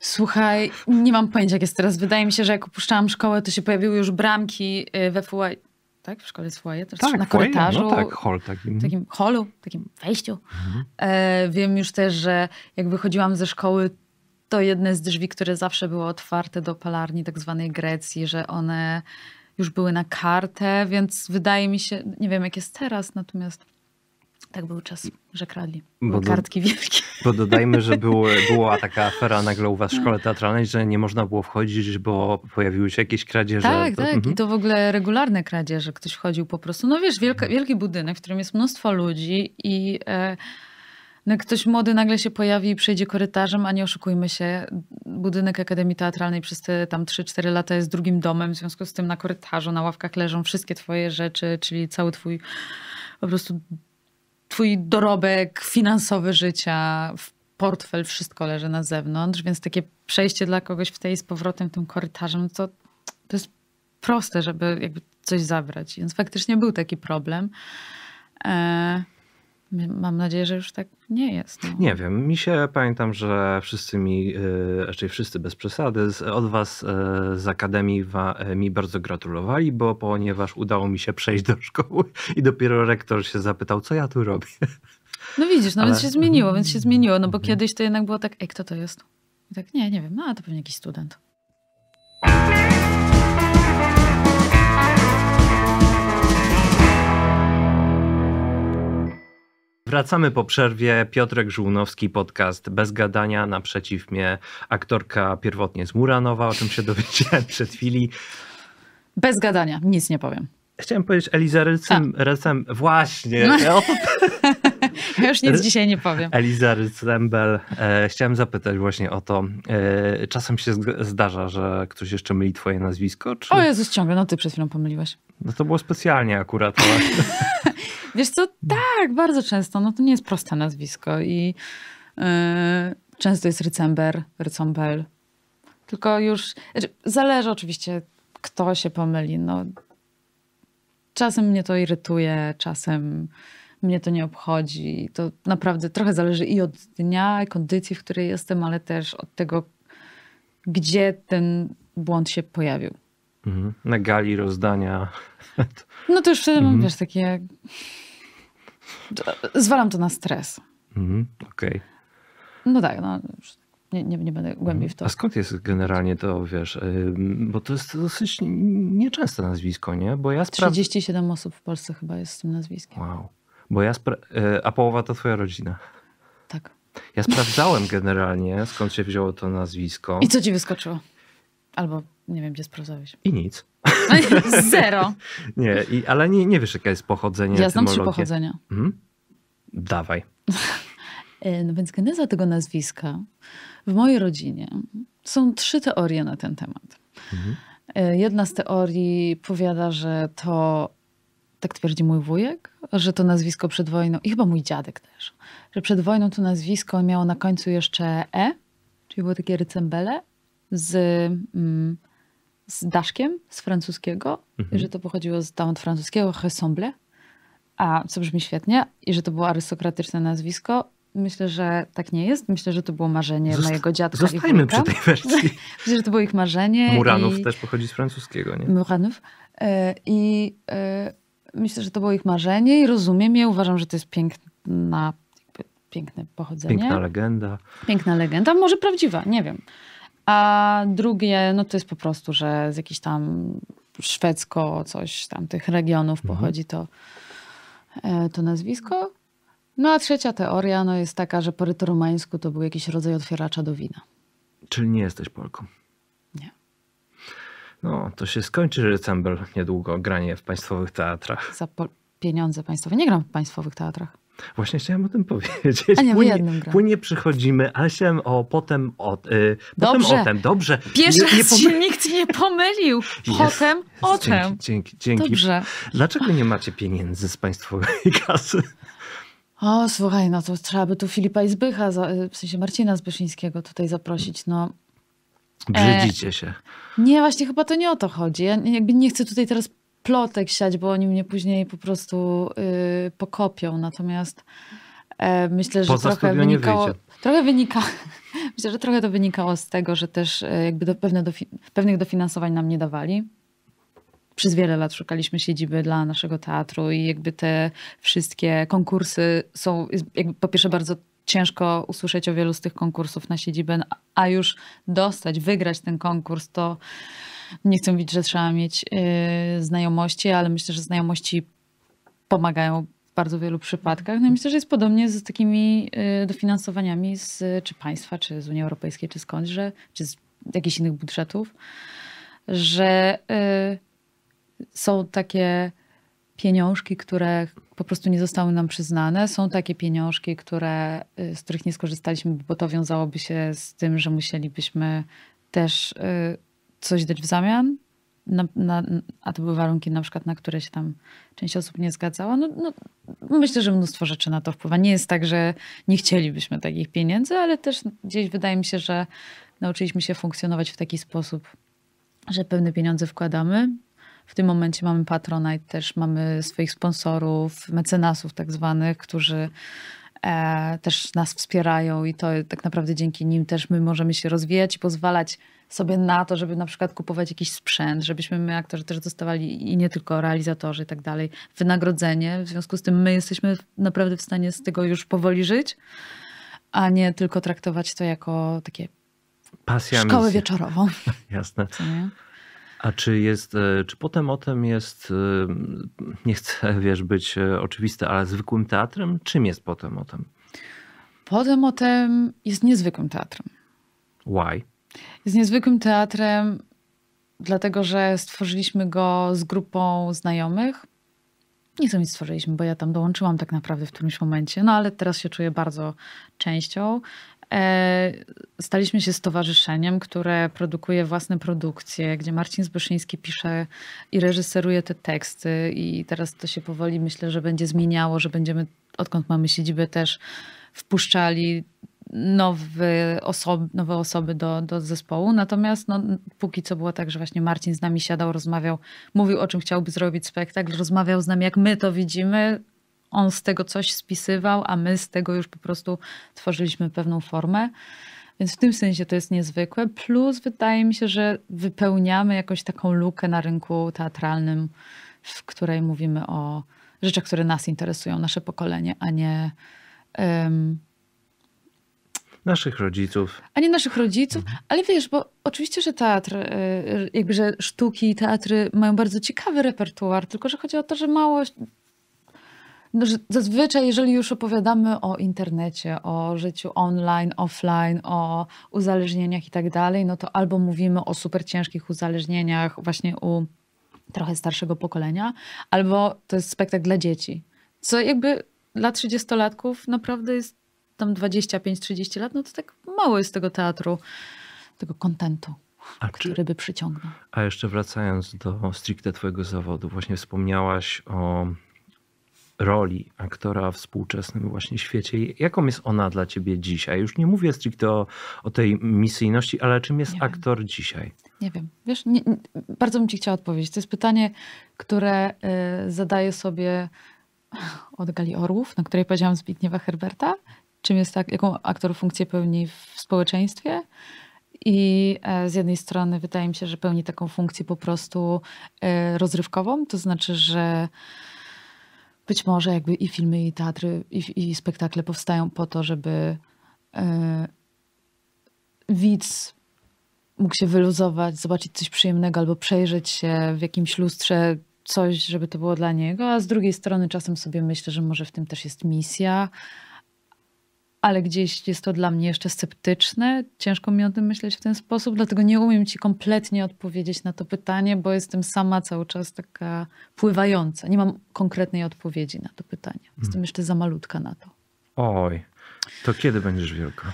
Słuchaj, nie mam pojęcia jak jest teraz. Wydaje mi się, że jak opuszczałam szkołę, to się pojawiły już bramki y, we FUA. Tak? W szkole jest foyer? Tak, na korytarzu. No tak, hol takim. takim holu, takim wejściu. Mhm. E, wiem już też, że jak wychodziłam ze szkoły, to jedne z drzwi, które zawsze były otwarte do palarni tak zwanej Grecji, że one już były na kartę, więc wydaje mi się, nie wiem jak jest teraz, natomiast tak był czas, że kradli. Były do, kartki wielkie. Bo dodajmy, że było, była taka afera nagle u was w szkole teatralnej, że nie można było wchodzić, bo pojawiły się jakieś kradzieże. Tak, to, tak. Mhm. I to w ogóle regularne kradzieże. Ktoś wchodził po prostu. No wiesz, wielka, wielki budynek, w którym jest mnóstwo ludzi i... E, no ktoś młody nagle się pojawi i przejdzie korytarzem, a nie oszukujmy się, budynek Akademii Teatralnej przez te tam 3-4 lata jest drugim domem, w związku z tym na korytarzu, na ławkach leżą wszystkie twoje rzeczy, czyli cały twój po prostu twój dorobek finansowy życia, portfel, wszystko leży na zewnątrz, więc takie przejście dla kogoś w tej z powrotem tym korytarzem, to, to jest proste, żeby jakby coś zabrać. Więc faktycznie był taki problem. E Mam nadzieję, że już tak nie jest. No. Nie wiem, mi się pamiętam, że wszyscy mi, yy, raczej wszyscy bez przesady, od was yy, z Akademii yy, mi bardzo gratulowali, bo ponieważ udało mi się przejść do szkoły i dopiero rektor się zapytał, co ja tu robię. No widzisz, no Ale... więc się zmieniło, więc się zmieniło, no bo mhm. kiedyś to jednak było tak, ej, kto to jest? I tak, nie, nie wiem, no to pewnie jakiś student. Wracamy po przerwie. Piotrek Żółnowski, podcast Bez Gadania. Naprzeciw mnie aktorka pierwotnie z Muranowa, o czym się dowiedziałem przed chwili. Bez gadania, nic nie powiem. Chciałem powiedzieć Eliza Rycem, Recem, właśnie. No. ja już nic dzisiaj nie powiem. Eliza Rycembel. E, chciałem zapytać właśnie o to. E, czasem się zdarza, że ktoś jeszcze myli twoje nazwisko? Czy... O Jezus, ciągle, no ty przed chwilą pomyliłeś. No to było specjalnie akurat. Wiesz co, tak, bardzo często. No to nie jest proste nazwisko i yy, często jest Rycember, Rycombel. Tylko już, znaczy, zależy oczywiście, kto się pomyli. No, czasem mnie to irytuje, czasem mnie to nie obchodzi. To naprawdę trochę zależy i od dnia, i kondycji, w której jestem, ale też od tego, gdzie ten błąd się pojawił. Mhm. Na gali rozdania. No to już wtedy mam, mhm. wiesz, takie Zwalam to na stres. Mhm, Okej. Okay. No tak, no, nie, nie, nie, będę głębiej w to. A skąd jest generalnie to, wiesz, bo to jest dosyć nieczęste nazwisko, nie? Bo ja spra- 37 osób w Polsce chyba jest z tym nazwiskiem. Wow. Bo ja e, a połowa to twoja rodzina. Tak. Ja sprawdzałem generalnie, skąd się wzięło to nazwisko. I co ci wyskoczyło? Albo nie wiem, gdzie sprawdzałeś. I nic. Zero. nie, i, ale nie, nie wiesz, jakie jest pochodzenie. Ja znam trzy pochodzenia. Mhm. Dawaj. E, no więc geneza tego nazwiska w mojej rodzinie są trzy teorie na ten temat. Mhm. E, jedna z teorii powiada, że to, tak twierdzi mój wujek, że to nazwisko przed wojną, i chyba mój dziadek też, że przed wojną to nazwisko miało na końcu jeszcze E, czyli było takie rycembele z, mm, z daszkiem z francuskiego, mhm. że to pochodziło z, tam od francuskiego ressemble. A co brzmi świetnie i że to było arystokratyczne nazwisko. Myślę, że tak nie jest. Myślę, że to było marzenie Zosta- mojego dziadka Zostajmy i wujka. przy tej wersji. Myślę, że to było ich marzenie. Muranów i... też pochodzi z francuskiego, nie? Muranów. E, I e, myślę, że to było ich marzenie i rozumiem je. Uważam, że to jest piękna, piękne pochodzenie. Piękna legenda. Piękna legenda, może prawdziwa, nie wiem. A drugie, no to jest po prostu, że z jakichś tam szwedzko, coś tam tych regionów Mhm. pochodzi to, e, to nazwisko. No a trzecia teoria no jest taka, że po rytoromańsku to był jakiś rodzaj otwieracza do wina. Czyli nie jesteś Polką. No, to się skończy recembel niedługo, granie w państwowych teatrach. Za pieniądze państwowe. Nie gram w państwowych teatrach. Właśnie chciałem o tym powiedzieć. A nie, płynie, jednym gram. płynie przychodzimy, ale chciałem o potem o, y, potem Dobrze. o tym. Dobrze. Pierwszy Nie- nie raz się nikt nie pomylił. Jest. Potem, potem. Dzięki, dzięki, dzięki. Dobrze. Dlaczego nie macie pieniędzy z państwowej kasy? O, słuchaj, no to trzeba by tu Filipa i Zbycha, za- w sensie Marcina Zbyszyńskiego tutaj zaprosić. No Brzydzicie się. nie, właśnie chyba to nie o to chodzi. Ja jakby nie chcę tutaj teraz plotek siać, bo oni mnie później po prostu y, pokopią. Natomiast e, myślę, że Poza trochę wynikało... Trochę wynika... Myślę, że trochę to wynikało z tego, że też e, jakby do, pewne dofi- pewnych dofinansowań nam nie dawali. Przez wiele lat szukaliśmy siedziby dla naszego teatru i jakby te wszystkie konkursy są, jakby po pierwsze bardzo ciężko usłyszeć o wielu z tych konkursów na siedzibę, a już dostać, wygrać ten konkurs, to nie chcę mówić, że trzeba mieć yy, znajomości, ale myślę, że znajomości pomagają w bardzo wielu przypadkach. No i myślę, że jest podobnie z takimi yy, dofinansowaniami z czy państwa, czy z Unii Europejskiej, czy skądś, że, czy z jakichś innych budżetów, że yy, są takie pieniążki, które po prostu nie zostały nam przyznane. Są takie pieniążki, które, y, z których nie skorzystaliśmy, bo to wiązałoby się z tym, że musielibyśmy też y, coś dać w zamian. Na, na, a to były warunki na przykład, na które się tam część osób nie zgadzała. No, no, myślę, że mnóstwo rzeczy na to wpływa. Nie jest tak, że nie chcielibyśmy takich pieniędzy, ale też gdzieś wydaje mi się, że nauczyliśmy się funkcjonować w taki sposób, że pewne pieniądze wkładamy. W tym momencie mamy Patronite, też mamy swoich sponsorów, mecenasów tak zwanych, którzy e, też nas wspierają i to tak naprawdę dzięki nim też my możemy się rozwijać i pozwalać sobie na to, żeby na przykład kupować jakiś sprzęt, żebyśmy my aktorzy też dostawali i nie tylko realizatorzy i tak dalej, wynagrodzenie. W związku z tym my jesteśmy naprawdę w stanie z tego już powoli żyć, a nie tylko traktować to jako takie Pasja szkołę misja. wieczorową. Jasne. Co? A czy jest, e, czy potem o tym jest, e, nie chcę, wiesz, być e, oczywisty, ale zwykłym teatrem? Czym jest potem o tym? Potem o tym jest niezwykłym teatrem. Why? Jest niezwykłym teatrem, dlatego że stworzyliśmy go z grupą znajomych. Nie chcę mi stworzyliśmy, bo ja tam dołączyłam tak naprawdę w którymś momencie, no ale teraz się czuję bardzo częścią. E, staliśmy się stowarzyszeniem, które produkuje własne produkcje, gdzie Marcin Zbyszyński pisze i reżyseruje te teksty i teraz to się powoli myślę, że będzie zmieniało, że będziemy, odkąd mamy siedzibę też wpuszczali nowe osoby, nowe osoby do, do zespołu. Natomiast no, póki co było tak, że właśnie Marcin z nami siadał, rozmawiał, mówił o czym chciałby zrobić spektakl, rozmawiał z nami, jak my to widzimy. On z tego coś spisywał, a my z tego już po prostu tworzyliśmy pewną formę. Więc w tym sensie to jest niezwykłe. Plus wydaje mi się, że wypełniamy jakąś taką lukę na rynku teatralnym, w której mówimy o rzeczach, które nas interesują, nasze pokolenie, a nie em, Naszych rodziców. a nie naszych rodziców, ale wiesz, bo oczywiście, że teatr, y, jakby, że sztuki i teatry mają bardzo ciekawy repertuar, tylko że chodzi o to, że mało. No, że zazwyczaj, jeżeli już opowiadamy o internecie, o życiu online, offline, o uzależnieniach i tak dalej, no to albo mówimy o super ciężkich uzależnieniach właśnie u trochę starszego pokolenia, albo to jest spektakl dla dzieci. Co jakby dla 30-latków naprawdę jest tam 25-30 lat, no to tak mało jest tego teatru, tego kontentu, A, czy, który by przyciągnął. a jeszcze wracając do stricte twojego zawodu, właśnie wspomniałaś o roli aktora w współczesnym właśnie świecie. Jaką jest ona dla ciebie dzisiaj? Już nie mówię stricte o, o tej misyjności, ale czym jest Nie wiem. aktor dzisiaj? Nie wiem, wiesz, nie, nie, bardzo bym ci chciała odpowiedzieć. To jest pytanie, które y, zadaję sobie od Gali Orłów, na której powiedziałam Zbigniewa Herberta, czym jest tak, jaką aktor funkcję pełni w społeczeństwie. I e, z jednej strony wydaje mi się, że pełni taką funkcję po prostu e, rozrywkową, to znaczy, że być może jakby i filmy, i teatry, i, i spektakle powstają po to, żeby e, widz mógł się wyluzować, zobaczyć coś przyjemnego albo przejrzeć się w jakimś lustrze coś, żeby to było dla niego, a z drugiej strony czasem sobie myślę, że może w tym też jest misja, ale gdzieś jest to dla mnie jeszcze sceptyczne. Ciężko mi o tym myśleć w ten sposób, dlatego nie umiem ci kompletnie odpowiedzieć na to pytanie, bo jestem sama cały czas taka pływająca. Nie mam konkretnej odpowiedzi na to pytanie. Jestem hmm. jeszcze za malutka na to. Oj, to kiedy będziesz wielka?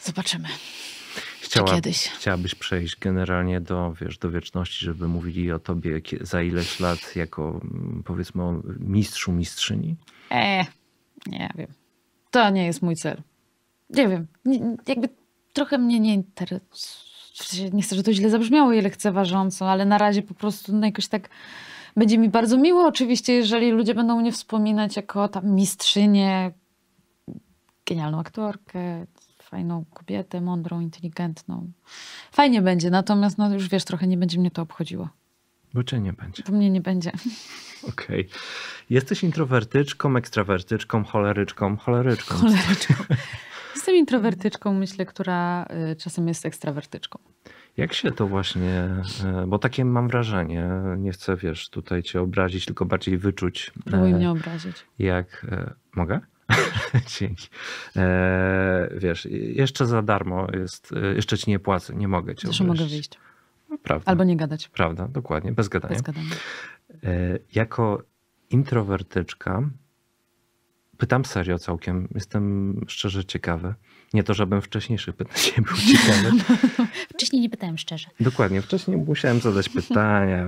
Zobaczymy. Chciała, kiedyś. Chciałabyś przejść generalnie do, wiesz, do wieczności, żeby mówili o tobie za ileś lat jako mm, powiedzmy mistrzu, mistrzyni? E, nie wiem. To nie jest mój cel. Nie wiem. Nie, jakby trochę mnie nie interesuje. Nie chcę, żeby to źle zabrzmiało i lekceważąco, ale na razie po prostu no jakoś tak będzie mi bardzo miło oczywiście, jeżeli ludzie będą mnie wspominać jako tam mistrzynię, genialną aktorkę, fajną kobietę, mądrą, inteligentną. Fajnie będzie, natomiast no już wiesz, trochę nie będzie mnie to obchodziło. Bo cię nie będzie. To mnie nie będzie. Okej. Okay. Jesteś introwertyczką, ekstrawertyczką, choleryczką, choleryczką. Choleryczką. Jestem introwertyczką, myślę, która y, czasem jest ekstrawertyczką. Jak się to właśnie, y, bo takie mam wrażenie, nie chcę, wiesz, tutaj cię obrazić, tylko bardziej wyczuć. Próbuj mnie obrazić. Jak, y, mogę? Dzięki. E, wiesz, jeszcze za darmo jest, jeszcze ci nie płacę, nie mogę cię Zresztą mogę wyjść. Prawda. Albo nie gadać. Prawda, dokładnie, bez gadania. Bez gadania. E, jako introwertyczka pytam serio całkiem, jestem szczerze ciekawy. Nie to, żebym wcześniejszych pytań nie był ciekawy. Wcześniej nie pytałem szczerze. Dokładnie, wcześniej musiałem zadać pytania.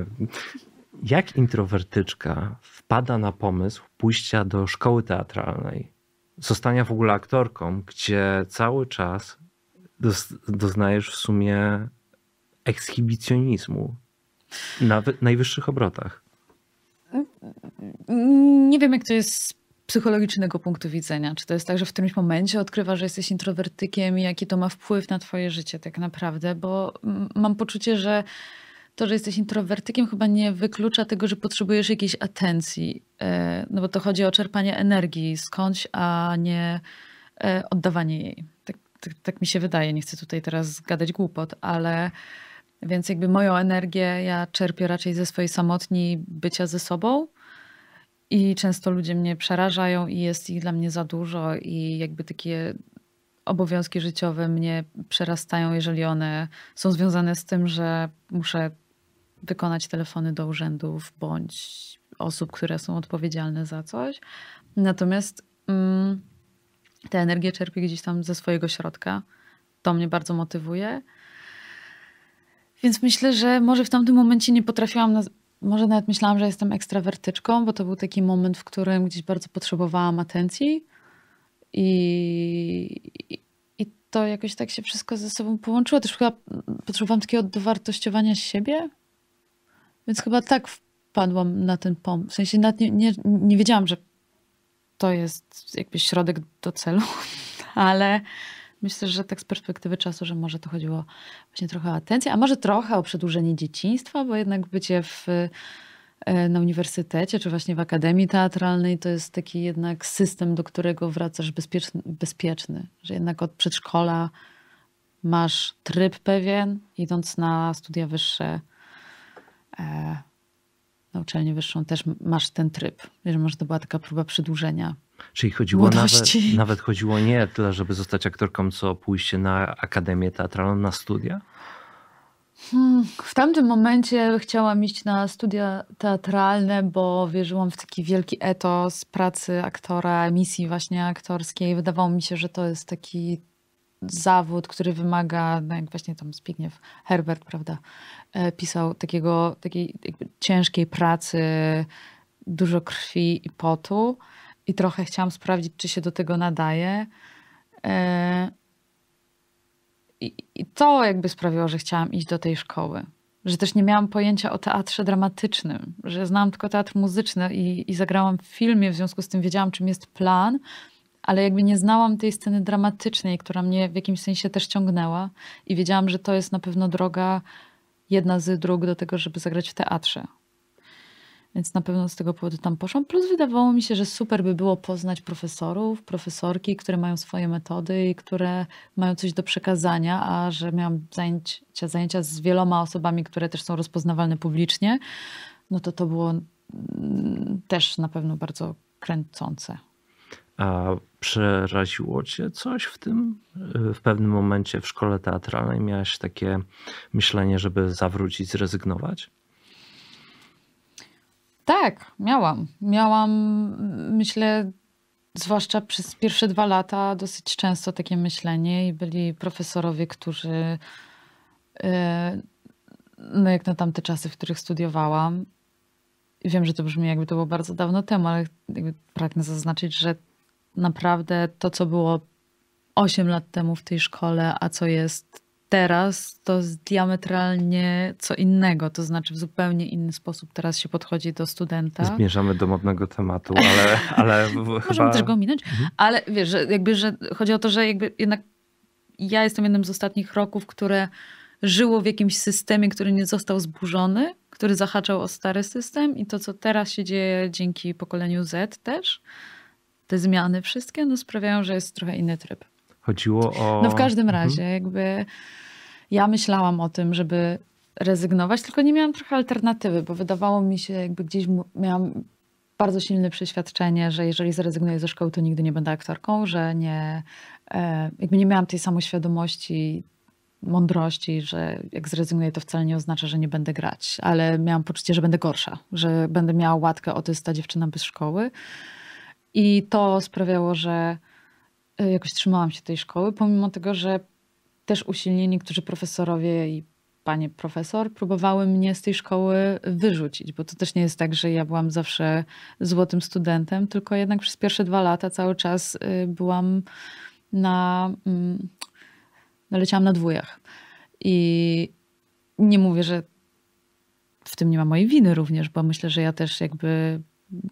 Jak introwertyczka wpada na pomysł pójścia do szkoły teatralnej, zostania w ogóle aktorką, gdzie cały czas doznajesz w sumie ekshibicjonizmu na najwyższych obrotach? Nie wiem, jak to jest z psychologicznego punktu widzenia. Czy to jest tak, że w którymś momencie odkrywasz, że jesteś introwertykiem i jaki to ma wpływ na twoje życie tak naprawdę? Bo mam poczucie, że to, że jesteś introwertykiem, chyba nie wyklucza tego, że potrzebujesz jakiejś atencji. E, no bo to chodzi o czerpanie energii skądś, a nie e, oddawanie jej. Tak, tak, tak mi się wydaje. Nie chcę tutaj teraz gadać głupot, ale więc jakby moją energię ja czerpię raczej ze swojej samotni bycia ze sobą. I często ludzie mnie przerażają i jest ich dla mnie za dużo i jakby takie obowiązki życiowe mnie przerastają, jeżeli one są związane z tym, że muszę wykonać telefony do urzędów bądź osób, które są odpowiedzialne za coś. Natomiast mm, tę energię czerpię gdzieś tam ze swojego środka. To mnie bardzo motywuje. Więc myślę, że może w tamtym momencie nie potrafiłam, może nawet myślałam, że jestem ekstrawertyczką, bo to był taki moment, w którym gdzieś bardzo potrzebowałam atencji i, i to jakoś tak się wszystko ze sobą połączyło. Też chyba potrzebowałam takiego dowartościowania siebie, więc chyba tak wpadłam na ten pomysł. W sensie nie, nie, nie wiedziałam, że to jest jakby środek do celu, ale myślę, że tak z perspektywy czasu, że może to chodziło właśnie trochę o atencję, a może trochę o przedłużenie dzieciństwa, bo jednak bycie w, e, na uniwersytecie, czy właśnie w akademii teatralnej, to jest taki jednak system, do którego wracasz bezpieczny, bezpieczny. Że jednak od przedszkola masz tryb pewien, idąc na studia wyższe, e, na uczelnię wyższą też masz ten tryb. Wiesz, może to była taka próba przedłużenia Czyli chodziło nawet, nawet chodziło nie tyle, żeby zostać aktorką, co pójście na akademię teatralną, na studia? Hmm, w tamtym momencie chciałam iść na studia teatralne, bo wierzyłam w taki wielki etos pracy aktora, misji właśnie aktorskiej. Wydawało mi się, że to jest taki zawód, który wymaga, no jak właśnie tam Zbigniew Herbert, prawda, e, pisał takiego, takiej ciężkiej pracy, dużo krwi i potu i trochę chciałam sprawdzić, czy się do tego nadaje. E, I, I, to jakby sprawiło, że chciałam iść do tej szkoły. że też nie miałam pojęcia o teatrze dramatycznym, że znałam tylko teatr muzyczny i, i zagrałam w filmie, w związku z tym wiedziałam, czym jest plan, ale jakby nie znałam tej sceny dramatycznej, która mnie w jakimś sensie też ciągnęła i wiedziałam, że to jest na pewno droga, jedna z dróg do tego, żeby zagrać w teatrze. Więc na pewno z tego powodu tam poszłam. Plus wydawało mi się, że super by było poznać profesorów, profesorki, które mają swoje metody i które mają coś do przekazania, a że miałam zajęcia, zajęcia z wieloma osobami, które też są rozpoznawalne publicznie, no to to było mm, też na pewno bardzo kręcące. A przeraziło cię coś w tym? W pewnym momencie w szkole teatralnej miałaś takie myślenie, żeby zawrócić, zrezygnować? Tak, miałam. Miałam, myślę, zwłaszcza przez pierwsze dwa lata, dosyć często takie myślenie i byli profesorowie, którzy, e, no jak na tamte czasy, w których studiowałam, wiem, że to brzmi jakby to było bardzo dawno temu, ale pragnę zaznaczyć, że naprawdę to, co było 8 lat temu w tej szkole, a co jest teraz, to jest diametralnie co innego. To znaczy w zupełnie inny sposób teraz się podchodzi do studenta. Zmierzamy do modnego tematu, ale, ale Możemy chyba... też go minąć, mhm. ale wiesz, że jakby, że chodzi o to, że jakby jednak ja jestem jednym z ostatnich roków, które żyło w jakimś systemie, który nie został zburzony, który zahaczał o stary system i to, co teraz się dzieje dzięki pokoleniu Z też, te zmiany wszystkie, no sprawiają, że jest trochę inny tryb. Chodziło o... No w każdym mhm. razie, mhm. jakby ja myślałam o tym, żeby rezygnować, tylko nie miałam trochę alternatywy, bo wydawało mi się, jakby gdzieś miałam bardzo silne przeświadczenie, że jeżeli zrezygnuję ze szkoły, to nigdy nie będę aktorką, że nie, e, jakby nie miałam tej samoświadomości, mądrości, że jak zrezygnuję, to wcale nie oznacza, że nie będę grać, ale miałam poczucie, że będę gorsza, że będę miała łatkę o to jest ta dziewczyna bez szkoły. I to sprawiało, że e, jakoś trzymałam się tej szkoły, pomimo tego, że też usilnie niektórzy profesorowie i panie profesor próbowały mnie z tej szkoły wyrzucić, bo to też nie jest tak, że ja byłam zawsze złotym studentem, tylko jednak przez pierwsze dwa lata cały czas y, byłam na. No, leciałam na dwójach. I nie mówię, że w tym nie ma mojej winy również, bo myślę, że ja też jakby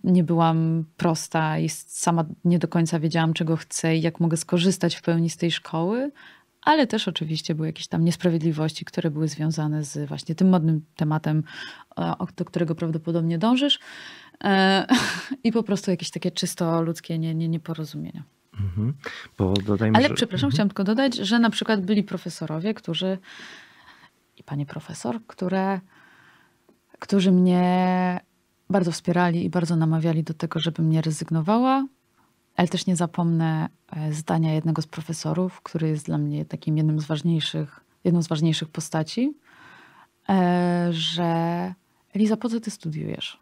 nie byłam prosta i sama nie do końca wiedziałam, czego chcę i jak mogę skorzystać w pełni z tej szkoły, ale też oczywiście były jakieś tam niesprawiedliwości, które były związane z właśnie tym modnym tematem, do którego prawdopodobnie dążysz e, i po prostu jakieś takie czysto ludzkie nie, nie, nieporozumienia. Mhm. Bo dodajmy, ale że... przepraszam, mhm. chciałam tylko dodać, że na przykład byli profesorowie, którzy i pani profesor, które, którzy mnie bardzo wspierali i bardzo namawiali do tego, żebym nie rezygnowała, ale też nie zapomnę e, zdania jednego z profesorów, który jest dla mnie takim jednym z ważniejszych, jedną z ważniejszych postaci, e, że Eliza, po co ty studiujesz?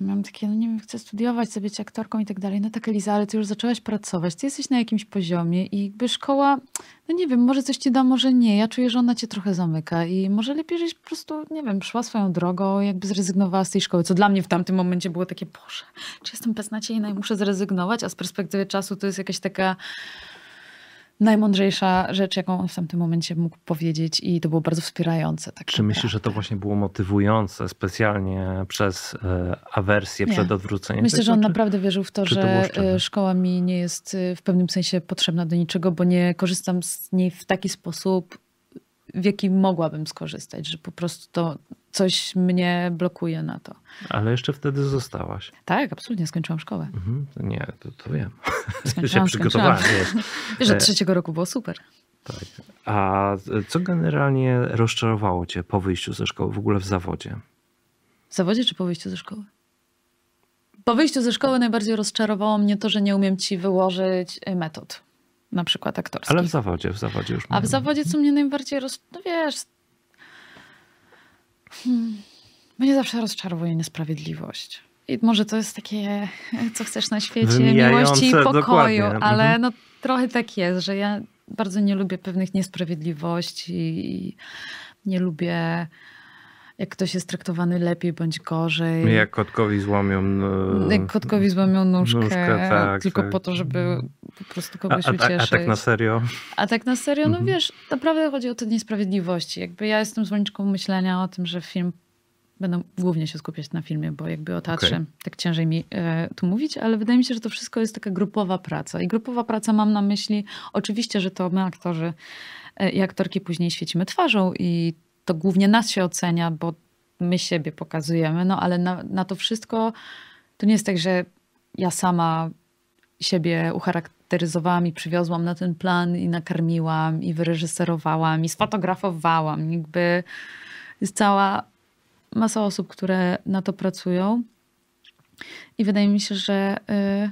Miałam takie, no nie wiem, chcę studiować, chcę być aktorką i tak dalej. No tak, Eliza, ale ty już zaczęłaś pracować, ty jesteś na jakimś poziomie i jakby szkoła, no nie wiem, może coś ci da, może nie. Ja czuję, że ona cię trochę zamyka i może lepiej, żebyś po prostu, nie wiem, szła swoją drogą, jakby zrezygnowała z tej szkoły, co dla mnie w tamtym momencie było takie, Boże, czy jestem beznadziejna i muszę zrezygnować, a z perspektywy czasu to jest jakaś taka najmądrzejsza rzecz, jaką on w tamtym momencie mógł powiedzieć i to było bardzo wspierające. Tak Czy myślisz, że to właśnie było motywujące specjalnie przez e, awersję nie. przed odwróceniem? Myślę, tego, że on czy, naprawdę wierzył w to, że to e, szkoła mi nie jest e, w pewnym sensie potrzebna do niczego, bo nie korzystam z niej w taki sposób, w jaki mogłabym skorzystać, że po prostu to coś mnie blokuje na to. Ale jeszcze wtedy zostałaś. Tak, absolutnie, skończyłam szkołę. Mhm, nie, to, to wiem. Skończyłam, się przygotowałem. Wiesz, że e, trzeciego roku było super. Tak. A co generalnie rozczarowało cię po wyjściu ze szkoły, w ogóle w zawodzie? W zawodzie czy po wyjściu ze szkoły? Po wyjściu ze szkoły najbardziej rozczarowało mnie to, że nie umiem ci wyłożyć y, metod na przykład aktorskich. Ale w zawodzie, w zawodzie już. A w zawodzie, co mnie najbardziej roz... No wiesz... Hmm. Mnie zawsze rozczarowuje niesprawiedliwość. I może to jest takie, co chcesz na świecie, miłości i pokoju, ale mhm. no trochę tak jest, że ja bardzo nie lubię pewnych niesprawiedliwości i nie lubię jak ktoś jest traktowany lepiej bądź gorzej. Jak kotkowi złomią. No, jak kotkowi złomią nóżkę, nóżkę tak, tylko tak. po to, żeby po prostu kogoś a, a, ucieszyć. A, tak na serio? A tak na serio, no mhm. wiesz, naprawdę chodzi o te niesprawiedliwości. Jakby ja jestem zwolenniczką myślenia o tym, że film będę głównie się skupiać na filmie, bo jakby o teatrze okay. tak ciężej mi e, tu mówić, ale wydaje mi się, że to wszystko jest taka grupowa praca. I grupowa praca mam na myśli, oczywiście, że to my aktorzy e, i aktorki później świecimy twarzą i to głównie nas się ocenia, bo my siebie pokazujemy, no ale na, na to wszystko to nie jest tak, że ja sama siebie ucharakteryzowałam i przywiozłam na ten plan i nakarmiłam i wyreżyserowałam i sfotografowałam. Jakby jest cała masa osób, które na to pracują. I wydaje mi się, że y,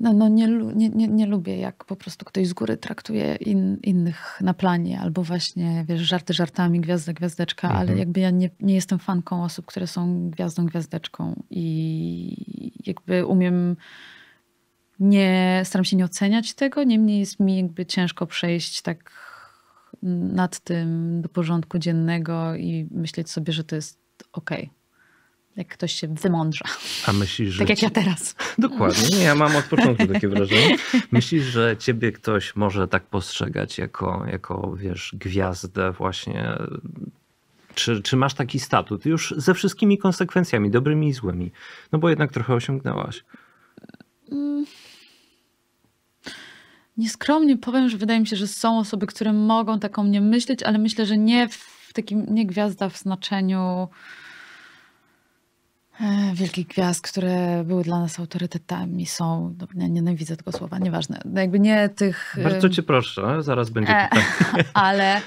no, no nie, nie, nie, nie, lubię, jak po prostu ktoś z góry traktuje in, innych na planie, albo właśnie, wiesz, żarty żartami, gwiazda, gwiazdeczka, mhm. ale jakby ja nie, nie jestem fanką osób, które są gwiazdą, gwiazdeczką i jakby umiem, nie, staram się nie oceniać tego, niemniej jest mi jakby ciężko przejść tak nad tym do porządku dziennego i myśleć sobie, że to jest okej. Okay jak ktoś się wymądrza. A myślisz, że... Tak jak ja teraz. Dokładnie. Nie, ja mam od początku takie wrażenie. Myślisz, że ciebie ktoś może tak postrzegać jako, jako wiesz, gwiazdę właśnie? Czy, czy masz taki statut już ze wszystkimi konsekwencjami, dobrymi i złymi? No bo jednak trochę osiągnęłaś. Mm. Nieskromnie powiem, że wydaje mi się, że są osoby, które mogą taką mnie myśleć, ale myślę, że nie w takim, nie gwiazda w znaczeniu wielkich gwiazd, które były dla nas autorytetami, są, no, nie, nienawidzę tego słowa, nieważne, no jakby nie tych... Bardzo cię proszę, zaraz będzie e, pytanie. ale,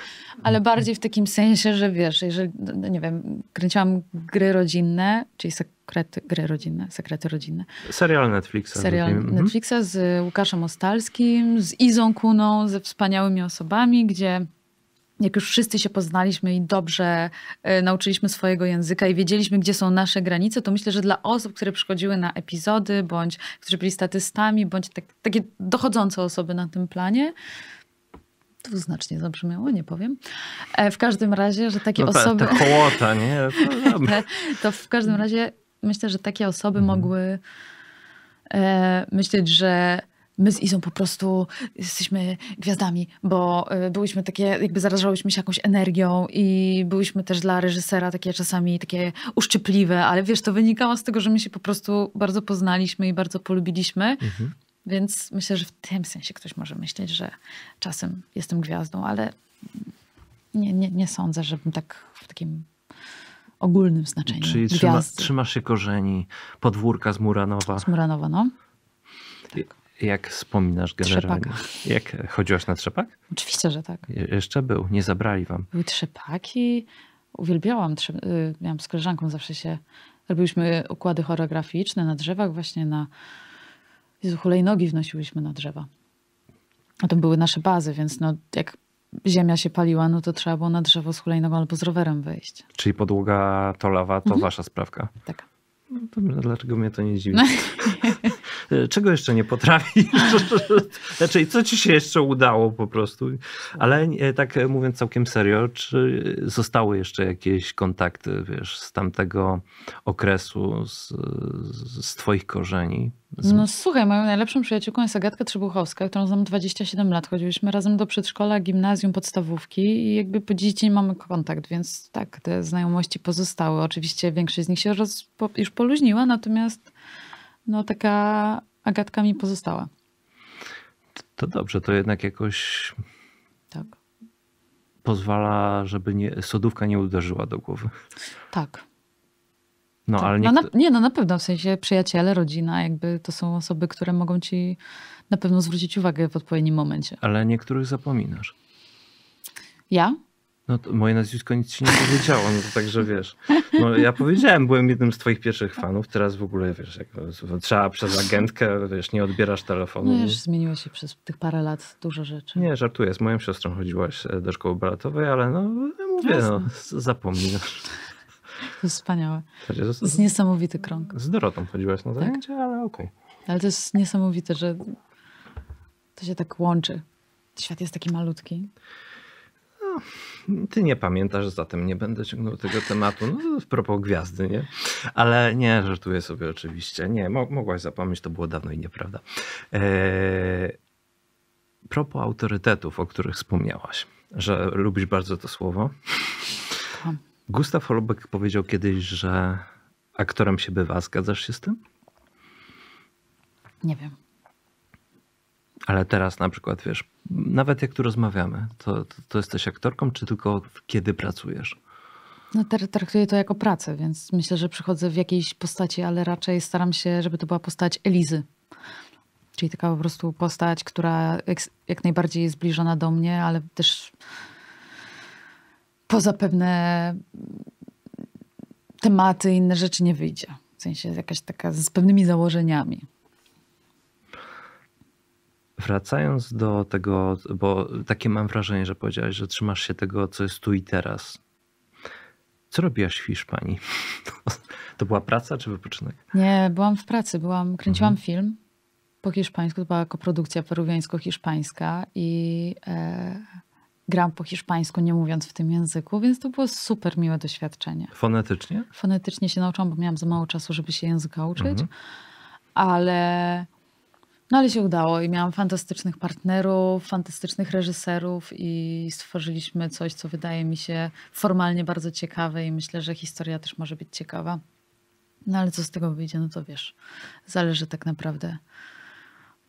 ale bardziej w takim sensie, że wiesz, jeżeli, no, nie wiem, kręciłam gry rodzinne, czyli sekrety, gry rodzinne, sekrety rodzinne. Serial Netflixa. Serial mhm. Netflixa z Łukaszem Ostalskim, z Izą Kuną, ze wspaniałymi osobami, gdzie jak już wszyscy się poznaliśmy i dobrze y, nauczyliśmy swojego języka i wiedzieliśmy, gdzie są nasze granice, to myślę, że dla osób, które przychodziły na epizody, bądź którzy byli statystami, bądź tak, takie dochodzące osoby na tym planie, to znacznie zabrzmiało, nie powiem. E, w każdym razie, że takie no ta, osoby... Ta hołota, nie? to w każdym razie myślę, że takie osoby mhm. mogły e, myśleć, że my z Izą po prostu jesteśmy gwiazdami, bo y, byłyśmy takie, jakby zarażałyśmy się jakąś energią i byłyśmy też dla reżysera takie czasami takie uszczypliwe, ale wiesz, to wynikało z tego, że my się po prostu bardzo poznaliśmy i bardzo polubiliśmy. Mhm. Więc myślę, że w tym sensie ktoś może myśleć, że czasem jestem gwiazdą, ale nie, nie, nie sądzę, żebym tak w takim ogólnym znaczeniu. Czyli trzyma, trzymasz się korzeni podwórka z Muranowa. Z Muranowa, no. Tak. Jak wspominasz generalnie? Trzepaka. Jak chodziłaś na trzepak? Oczywiście, że tak. Je jeszcze był, nie zabrali wam. Były trzepaki. Uwielbiałam, trze... Y, miałam z koleżanką zawsze się, robiłyśmy układy choreograficzne na drzewach, właśnie na Jezu, hulejnogi wnosiłyśmy na drzewa. A to były nasze bazy, więc no, jak ziemia się paliła, no to trzeba było na drzewo z hulejnogą albo z rowerem wejść. Czyli podłoga to lawa to mhm. wasza sprawka? Tak. No to dlaczego mnie to nie dziwi? Czego jeszcze nie potrafisz? Znaczy, co ci się jeszcze udało po prostu? Ale e, tak e, mówiąc całkiem serio, czy zostały jeszcze jakieś kontakty, wiesz, z tamtego okresu, z, z twoich korzeni? Z... No słuchaj, moją najlepszą przyjaciółką jest Agatka Trzybuchowska, którą znam 27 lat. Chodziliśmy razem do przedszkola, gimnazjum, podstawówki i jakby po dziś dzień mamy kontakt, więc tak, te znajomości pozostały. Oczywiście większość z nich się roz, już poluźniła, natomiast no taka Agatka mi pozostała. To dobrze, to jednak jakoś tak. pozwala, żeby nie, sodówka nie uderzyła do głowy. Tak. No, tak. ale nie... No, na, nie, no na pewno, w sensie przyjaciele, rodzina, jakby to są osoby, które mogą ci na pewno zwrócić uwagę w odpowiednim momencie. Ale niektórych zapominasz. Ja? No moje nazwisko nic ci nie powiedziało, no to także wiesz. No ja powiedziałem, byłem jednym z twoich pierwszych fanów, teraz w ogóle wiesz, jak trzeba przez agentkę, wiesz, nie odbierasz telefonu. No już zmieniło się przez tych parę lat dużo rzeczy. Nie, żartuję, z moją siostrą chodziłaś e, do szkoły baletowej, ale no mówię, no zapominasz. To jest wspaniałe. To jest niesamowity krąg. Z Dorotą chodziłaś na zajęcia, tak? ale okej. Okay. Ale to jest niesamowite, że to się tak łączy. Świat jest taki malutki. Ty nie pamiętasz, zatem nie będę ciągnął tego tematu. No, w propos gwiazdy, nie? Ale nie, żartuję sobie oczywiście. Nie, mo mogłaś zapomnieć, to było dawno i nieprawda. Eee, propos autorytetów, o których wspomniałaś, że lubisz bardzo to słowo. Gustaw Holubek powiedział kiedyś, że aktorem się bywa. Zgadzasz się z tym? Nie wiem. Ale teraz na przykład, wiesz, nawet jak tu rozmawiamy, to, to, to jesteś aktorką, czy tylko kiedy pracujesz? No, traktuję to jako pracę, więc myślę, że przychodzę w jakiejś postaci, ale raczej staram się, żeby to była postać Elizy. Czyli taka po prostu postać, która jak, najbardziej jest zbliżona do mnie, ale też poza pewne tematy, inne rzeczy nie wyjdzie. W sensie jakaś taka z pewnymi założeniami. Wracając do tego, bo takie mam wrażenie, że powiedziałaś, że trzymasz się tego, co jest tu i teraz. Co robiłaś w Hiszpanii? To była praca czy wypoczynek? Nie, byłam w pracy. Byłam, kręciłam mhm. film po hiszpańsku. To była koprodukcja peruwiańsko-hiszpańska i e, gram po hiszpańsku, nie mówiąc w tym języku, więc to było super miłe doświadczenie. Fonetycznie? Fonetycznie się nauczyłam, bo miałam za mało czasu, żeby się języka uczyć, mhm. ale no ale się udało i miałam fantastycznych partnerów, fantastycznych reżyserów i stworzyliśmy coś, co wydaje mi się formalnie bardzo ciekawe i myślę, że historia też może być ciekawa. No ale co z tego wyjdzie, no to wiesz, zależy tak naprawdę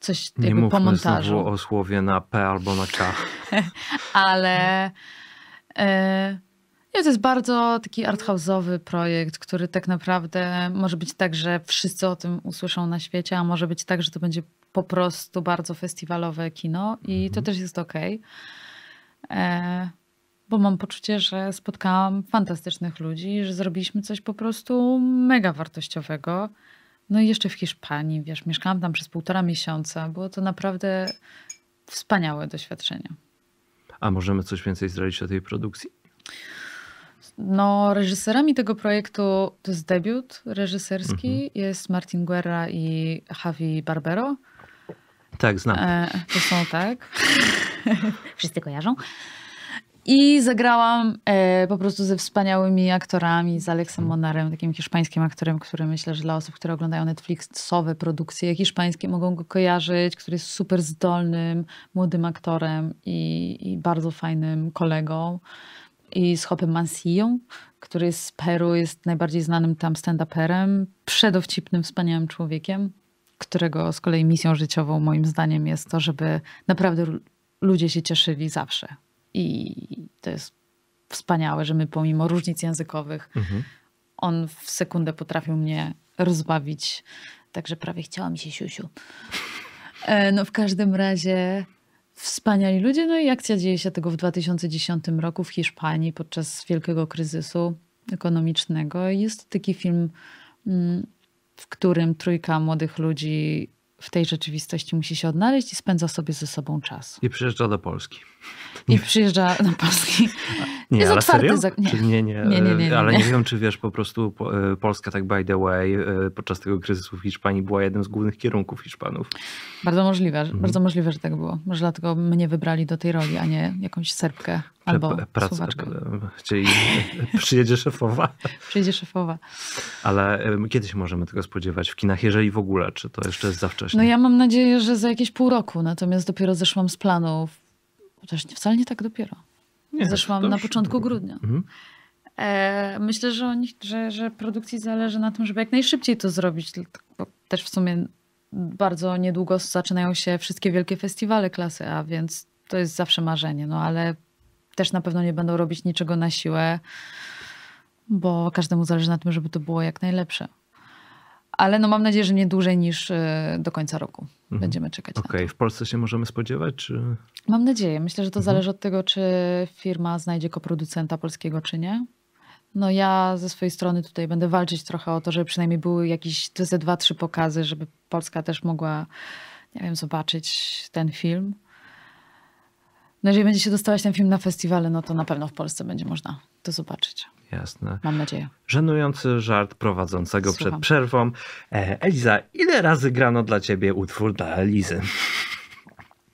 coś Nie jakby po montażu. Nie o słowie na P albo na K. ale... E, nie, to jest bardzo taki arthouse'owy projekt, który tak naprawdę może być tak, że wszyscy o tym usłyszą na świecie, a może być tak, że to będzie po prostu bardzo festiwalowe kino i to mhm. też jest ok. E, bo mam poczucie, że spotkałam fantastycznych ludzi, że zrobiliśmy coś po prostu mega wartościowego. No i jeszcze w Hiszpanii, wiesz, mieszkałam tam przez półtora miesiąca. Było to naprawdę wspaniałe doświadczenie. A możemy coś więcej zdradzić o tej produkcji? No, reżyserami tego projektu to jest debiut reżyserski. Mhm. Jest Martin Guerra i Javi Barbero. Tak, znam. E, to są tak. Wszyscy kojarzą. I zagrałam e, po prostu ze wspaniałymi aktorami, z Aleksem Monarem, takim hiszpańskim aktorem, który myślę, że dla osób, które oglądają Netflixowe produkcje hiszpańskie mogą go kojarzyć, który jest super zdolnym, młodym aktorem i, i bardzo fajnym kolegą. I z Hopem Mansillą, który z Peru jest najbardziej znanym tam stand-uperem, przedowcipnym, wspaniałym człowiekiem którego z kolei misją życiową moim zdaniem jest to, żeby naprawdę ludzie się cieszyli zawsze. I to jest wspaniałe, że my pomimo różnic językowych, mhm. on w sekundę potrafił mnie rozbawić. Także prawie chciała mi się siusiu. E, no w każdym razie wspaniali ludzie. No i akcja dzieje się tego w 2010 roku w Hiszpanii podczas wielkiego kryzysu ekonomicznego. Jest to taki film mm, w którym trójka młodych ludzi w tej rzeczywistości musi się odnaleźć i spędza sobie ze sobą czas. I przyjeżdża do Polski. I przyjeżdża do Polski. Nie, jest ale serio? Za... Nie. nie, nie, nie, nie, nie, Ale nie wiem, czy wiesz, po prostu e, Polska, tak by the way, e, podczas tego kryzysu w Hiszpanii była jednym z głównych kierunków Hiszpanów. Bardzo możliwe, mhm. bardzo możliwe, że tak było. Może dlatego mnie wybrali do tej roli, a nie jakąś Serbkę albo Prac, Słowaczkę. Chcieli, przyjedzie szefowa. Przyjedzie szefowa. Ale kiedy się możemy tego spodziewać w kinach, jeżeli w ogóle? Czy to jeszcze jest za wcześnie? No ja mam nadzieję, że za jakieś pół roku, natomiast dopiero zeszłam z planów. Chociaż wcale nie tak dopiero. Nie, Zeszłam na początku grudnia. Mhm. E, myślę, że, oni, że, że produkcji zależy na tym, żeby jak najszybciej to zrobić. Bo też w sumie bardzo niedługo zaczynają się wszystkie wielkie festiwale klasy A, więc to jest zawsze marzenie. No ale też na pewno nie będą robić niczego na siłę, bo każdemu zależy na tym, żeby to było jak najlepsze. Ale no mam nadzieję, że nie dłużej niż e, do końca roku mhm. będziemy czekać. Okej, okay. w Polsce się możemy spodziewać? Czy... Mam nadzieję. Myślę, że to mhm. zależy od tego, czy firma znajdzie koproducenta polskiego, czy nie. No ja ze swojej strony tutaj będę walczyć trochę o to, żeby przynajmniej były jakieś ze dwa, trzy pokazy, żeby Polska też mogła, nie wiem, zobaczyć ten film. No jeżeli będzie się dostawać ten film na festiwale, no to na pewno w Polsce będzie można to zobaczyć. Jasne. Mam nadzieję. Żenujący żart prowadzącego Słucham. przed przerwą. E, Eliza, ile razy grano dla ciebie utwór dla Elizy?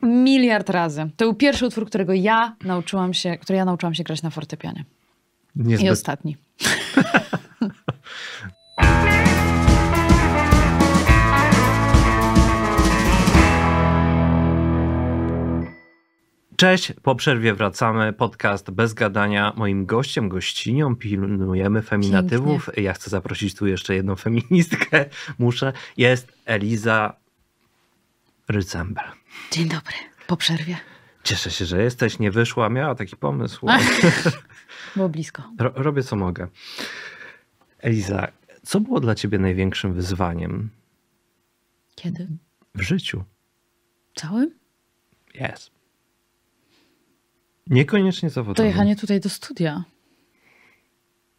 Miliard razy. To był pierwszy utwór, którego ja nauczyłam się, który ja nauczyłam się grać na fortepianie. Niezbyt... I ostatni. Cześć, po przerwie wracamy. Podcast bez gadania. Moim gościem, gościnią pilnujemy feminatywów. Pięknie. Ja chcę zaprosić tu jeszcze jedną feministkę. Muszę. Jest Eliza Rycembel. Dzień dobry, po przerwie. Cieszę się, że jesteś. Nie wyszła, miała taki pomysł. Było blisko. Ro robię co mogę. Eliza, co było dla ciebie największym wyzwaniem? Kiedy? W życiu. Całym? Jest. Niekoniecznie zawodowo. To jechanie tutaj do studia.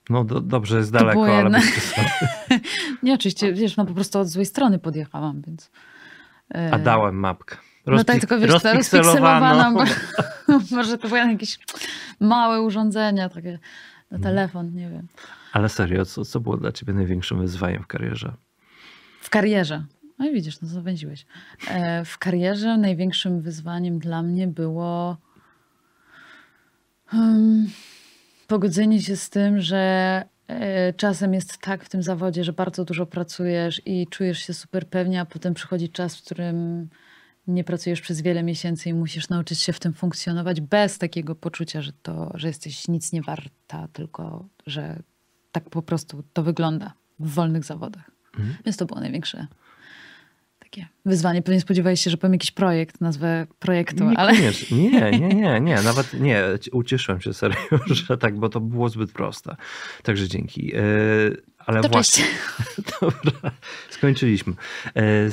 No do, dobrze, jest daleko, ale bez Nie, oczywiście, wiesz, no po prostu od złej strony podjechałam, więc... A dałem mapkę. Rozpik no tak, tylko wiesz, rozpikselowana, bo, może to były jakieś małe urządzenia, takie na mhm. telefon, nie wiem. Ale serio, co, co było dla ciebie największym wyzwaniem w karierze? W karierze? No i widzisz, no zawęziłeś. E, w karierze największym wyzwaniem dla mnie było um, pogodzenie się z tym, że e, czasem jest tak w tym zawodzie, że bardzo dużo pracujesz i czujesz się super pewnie, a potem przychodzi czas, w którym nie pracujesz przez wiele miesięcy i musisz nauczyć się w tym funkcjonować bez takiego poczucia, że, to, że jesteś nic nie warta, tylko że tak po prostu to wygląda w wolnych zawodach. Mhm. Więc to było największe takie wyzwanie. Pewnie spodziewałeś się, że powiem jakiś projekt, nazwę projektu, nie, ale... Nie, nie, nie, nie, nawet nie. Ucieszyłem się serio, że tak, bo to było zbyt proste. Także dzięki. E, ale to właśnie. Dobra, skończyliśmy. E,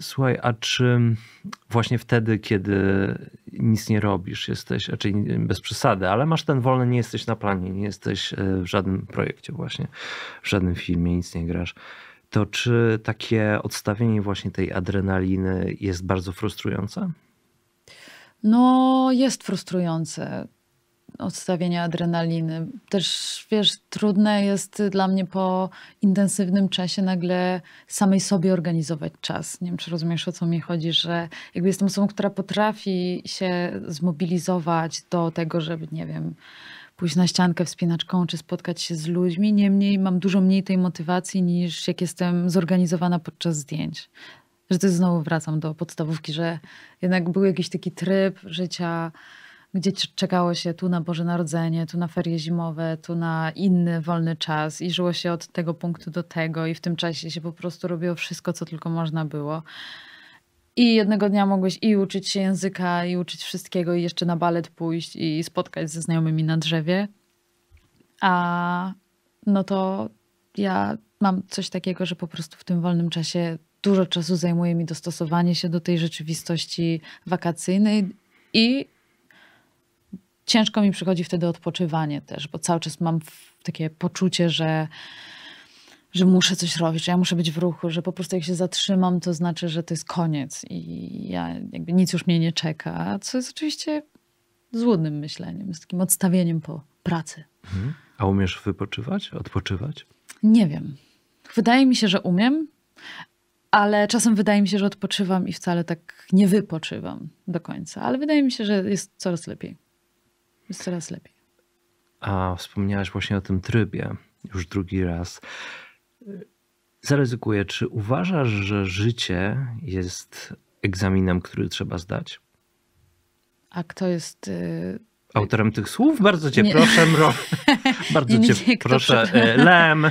słuchaj, a czy właśnie wtedy, kiedy nic nie robisz, jesteś, raczej bez przesady, ale masz ten wolny, nie jesteś na planie, nie jesteś e, w żadnym projekcie właśnie, w żadnym filmie, nic nie grasz to czy takie odstawienie właśnie tej adrenaliny jest bardzo frustrujące? No, jest frustrujące odstawienie adrenaliny. Też wiesz, trudne jest dla mnie po intensywnym czasie nagle samej sobie organizować czas. Nie wiem, czy rozumiesz o co mi chodzi, że jakby jestem osobą, która potrafi się zmobilizować do tego, żeby, nie wiem, pójść na ściankę wspinaczką, czy spotkać się z ludźmi. Niemniej mam dużo mniej tej motywacji niż jak jestem zorganizowana podczas zdjęć. Że to znowu wracam do podstawówki, że jednak był jakiś taki tryb życia, gdzie czekało się tu na Boże Narodzenie, tu na ferie zimowe, tu na inny wolny czas i żyło się od tego punktu do tego i w tym czasie się po prostu robiło wszystko, co tylko można było. I jednego dnia mogłeś i uczyć się języka, i uczyć wszystkiego, i jeszcze na balet pójść, i spotkać ze znajomymi na drzewie. A no to ja mam coś takiego, że po prostu w tym wolnym czasie dużo czasu zajmuje mi dostosowanie się do tej rzeczywistości wakacyjnej i ciężko mi przychodzi wtedy odpoczywanie też, bo cały czas mam takie poczucie, że że muszę coś robić, że ja muszę być w ruchu, że po prostu jak się zatrzymam, to znaczy, że to jest koniec i ja jakby nic już mnie nie czeka, co jest oczywiście złudnym myśleniem, z takim odstawieniem po pracy. Mhm. A umiesz wypoczywać, odpoczywać? Nie wiem. Wydaje mi się, że umiem, ale czasem wydaje mi się, że odpoczywam i wcale tak nie wypoczywam do końca. Ale wydaje mi się, że jest coraz lepiej. Jest coraz lepiej. A wspomniałaś właśnie o tym trybie już drugi raz. Zaryzykuję, czy uważasz, że życie jest egzaminem, który trzeba zdać? A kto jest. Y, Autorem tych słów? Bardzo cię nie. proszę, Mro. Bardzo nie, nie, cię proszę. E, Lem.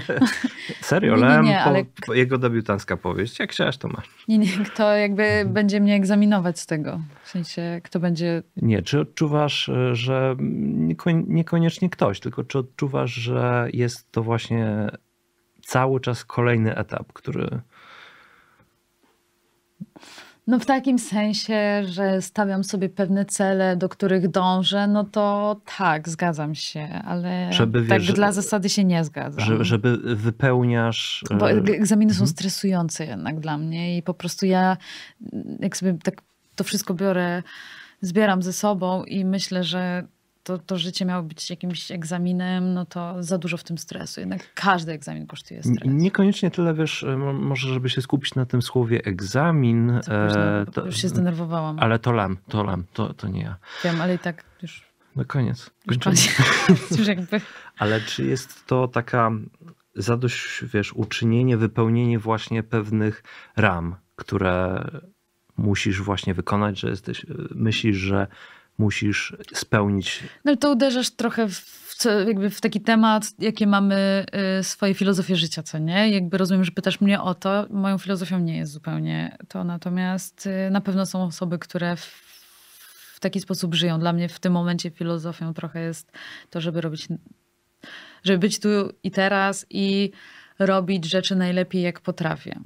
Serio, Lem. Ale... Po, jego debiutancka powieść. Jak chciałaś, to masz. Nie, nie, kto jakby będzie mnie egzaminować z tego? W sensie, kto będzie. Nie, czy odczuwasz, e, że niekoniecznie ktoś, tylko czy odczuwasz, że jest to właśnie cały czas kolejny etap, który. No w takim sensie, że stawiam sobie pewne cele, do których dążę, no to tak, zgadzam się, ale żeby, tak wiesz, dla zasady się nie zgadzam. Żeby, żeby wypełniasz... Bo e, egzaminy są mhm. stresujące jednak dla mnie i po prostu ja jak sobie tak to wszystko biorę, zbieram ze sobą i myślę, że to, to życie miało być jakimś egzaminem, no to za dużo w tym stresu. Jednak każdy egzamin kosztuje stres. Niekoniecznie tyle, wiesz, e, może żeby się skupić na tym słowie egzamin. e, to, już się zdenerwowałam. Ale to lam, to lam, to, to nie ja. Wiem, ale i tak już... No koniec. Koniec. już jakby... Ale czy jest to taka zadość, wiesz, uczynienie, wypełnienie właśnie pewnych ram, które musisz właśnie wykonać, że jesteś, myślisz, że musisz spełnić. No to uderzasz trochę w, jakby w taki temat, jakie mamy y, swoje filozofie życia, co nie? Jakby rozumiem, że pytasz mnie o to. Moją filozofią nie jest zupełnie to, natomiast y, na pewno są osoby, które w, w taki sposób żyją. Dla mnie w tym momencie filozofią trochę jest to, żeby robić, żeby być tu i teraz i robić rzeczy najlepiej, jak potrafię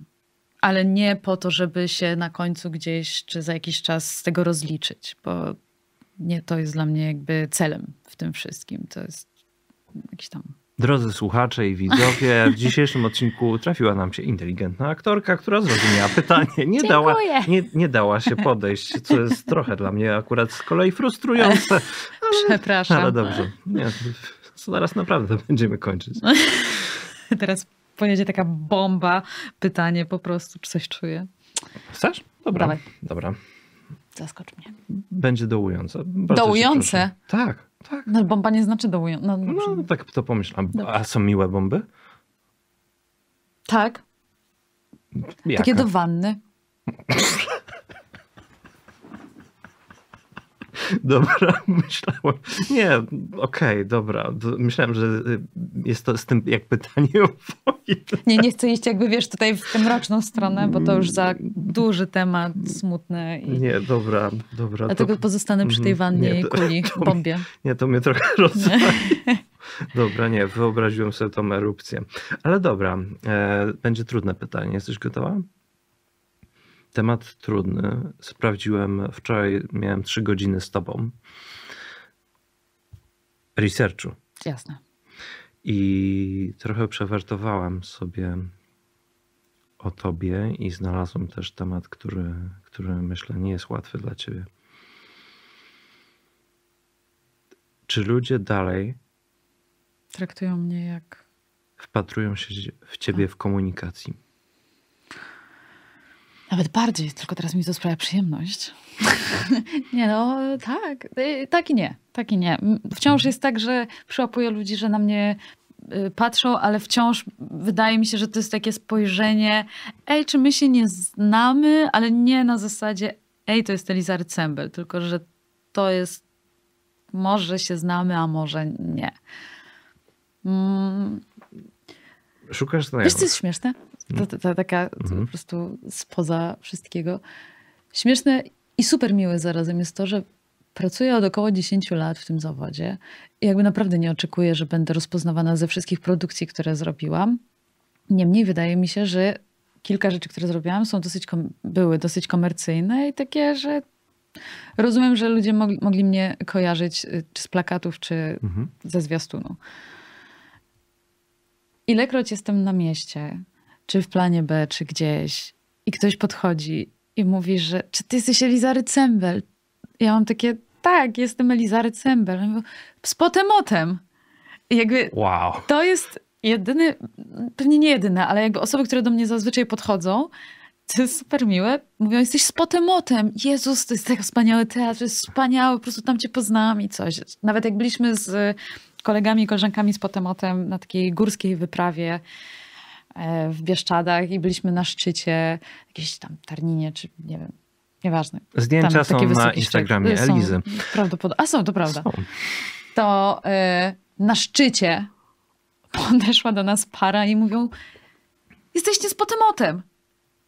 ale nie po to, żeby się na końcu gdzieś czy za jakiś czas z tego rozliczyć, bo nie to jest dla mnie jakby celem w tym wszystkim. To jest jakiś tam. Drodzy słuchacze i widzowie, w dzisiejszym odcinku trafiła nam się inteligentna aktorka, która zrozumiała pytanie. Nie, dała, nie, nie dała się podejść, co jest trochę dla mnie akurat z kolei frustrujące. Ale, Przepraszam. Ale dobrze. Nie, zaraz naprawdę będziemy kończyć. Teraz pojedzie taka bomba, pytanie po prostu, czy coś czuję. Chcesz? Dobra. Dawaj. Dobra. Zaskocz mnie. Będzie dołujące. Bardzo dołujące? Tak, tak. No bomba nie znaczy dołujące. No, no, tak to pomyślałem. A są miłe bomby? Tak. Jaka? Takie do wanny. Dobra, myślałem. Nie, okej, okay, dobra. Myślałem, że y, jest to z tym jak pytanie o wojnę. Nie, nie chcę iść jakby, wiesz, tutaj w tę mroczną stronę, bo to już za duży temat, smutny. I... Nie, dobra, dobra. Dlatego to... pozostanę przy tej mhm. wannie nie, i kuli, to, bombie. Nie, to mnie trochę rozwali. Dobra, nie, wyobraziłem sobie tą erupcję. Ale dobra, e, będzie trudne pytanie. Jesteś gotowa? Temat trudny. Sprawdziłem wczoraj, miałem trzy godziny z tobą. Researchu. Jasne. I trochę przewertowałem sobie o tobie i znalazłem też temat, który, który myślę nie jest łatwy dla ciebie. Czy ludzie dalej traktują mnie jak. Wpatrują się w ciebie w komunikacji? Nawet bardziej, tylko teraz mi to sprawia przyjemność. nie no, tak, y, tak i nie, tak i nie. Wciąż jest tak, że przyłapuję ludzi, że na mnie y, patrzą, ale wciąż wydaje mi się, że to jest takie spojrzenie, ej, czy my się nie znamy, ale nie na zasadzie, ej, to jest Elizary Cembel, tylko że to jest, może się znamy, a może nie. Mm. Szukasz znajomych. Wiesz, co jest śmieszne? To, to, to taka mhm. po prostu spoza wszystkiego. Śmieszne i super miłe zarazem jest to, że pracuję od około 10 lat w tym zawodzie i jakby naprawdę nie oczekuję, że będę rozpoznawana ze wszystkich produkcji, które zrobiłam. Niemniej wydaje mi się, że kilka rzeczy, które zrobiłam, są dosyć, były dosyć komercyjne i takie, że rozumiem, że ludzie mogli, mogli mnie kojarzyć y, czy z plakatów, czy mhm. ze zwiastunu. Ilekroć jestem na mieście, czy w planie B, czy gdzieś i ktoś podchodzi i mówi, że czy ty jesteś Elizary Cembel? Ja mam takie, tak, jestem Elizary Cembel. Z potemotem. I jakby wow. to jest jedyny, pewnie nie jedyne, ale jakby osoby, które do mnie zazwyczaj podchodzą, to jest super miłe. Mówią, jesteś z potemotem. Jezus, to jest tak wspaniały teatr, jest wspaniały, po prostu tam cię poznałam i coś. Nawet jak byliśmy z kolegami i koleżankami z potemotem na takiej górskiej wyprawie, w Bieszczadach i byliśmy na szczycie, jakieś tam Tarninie, czy nie wiem, nieważne. Zdjęcia są na Instagramie szczyt. Elizy. Prawdopodobnie, a są, to prawda. Są. To y, na szczycie podeszła do nas para i mówią, jesteście z potemotem.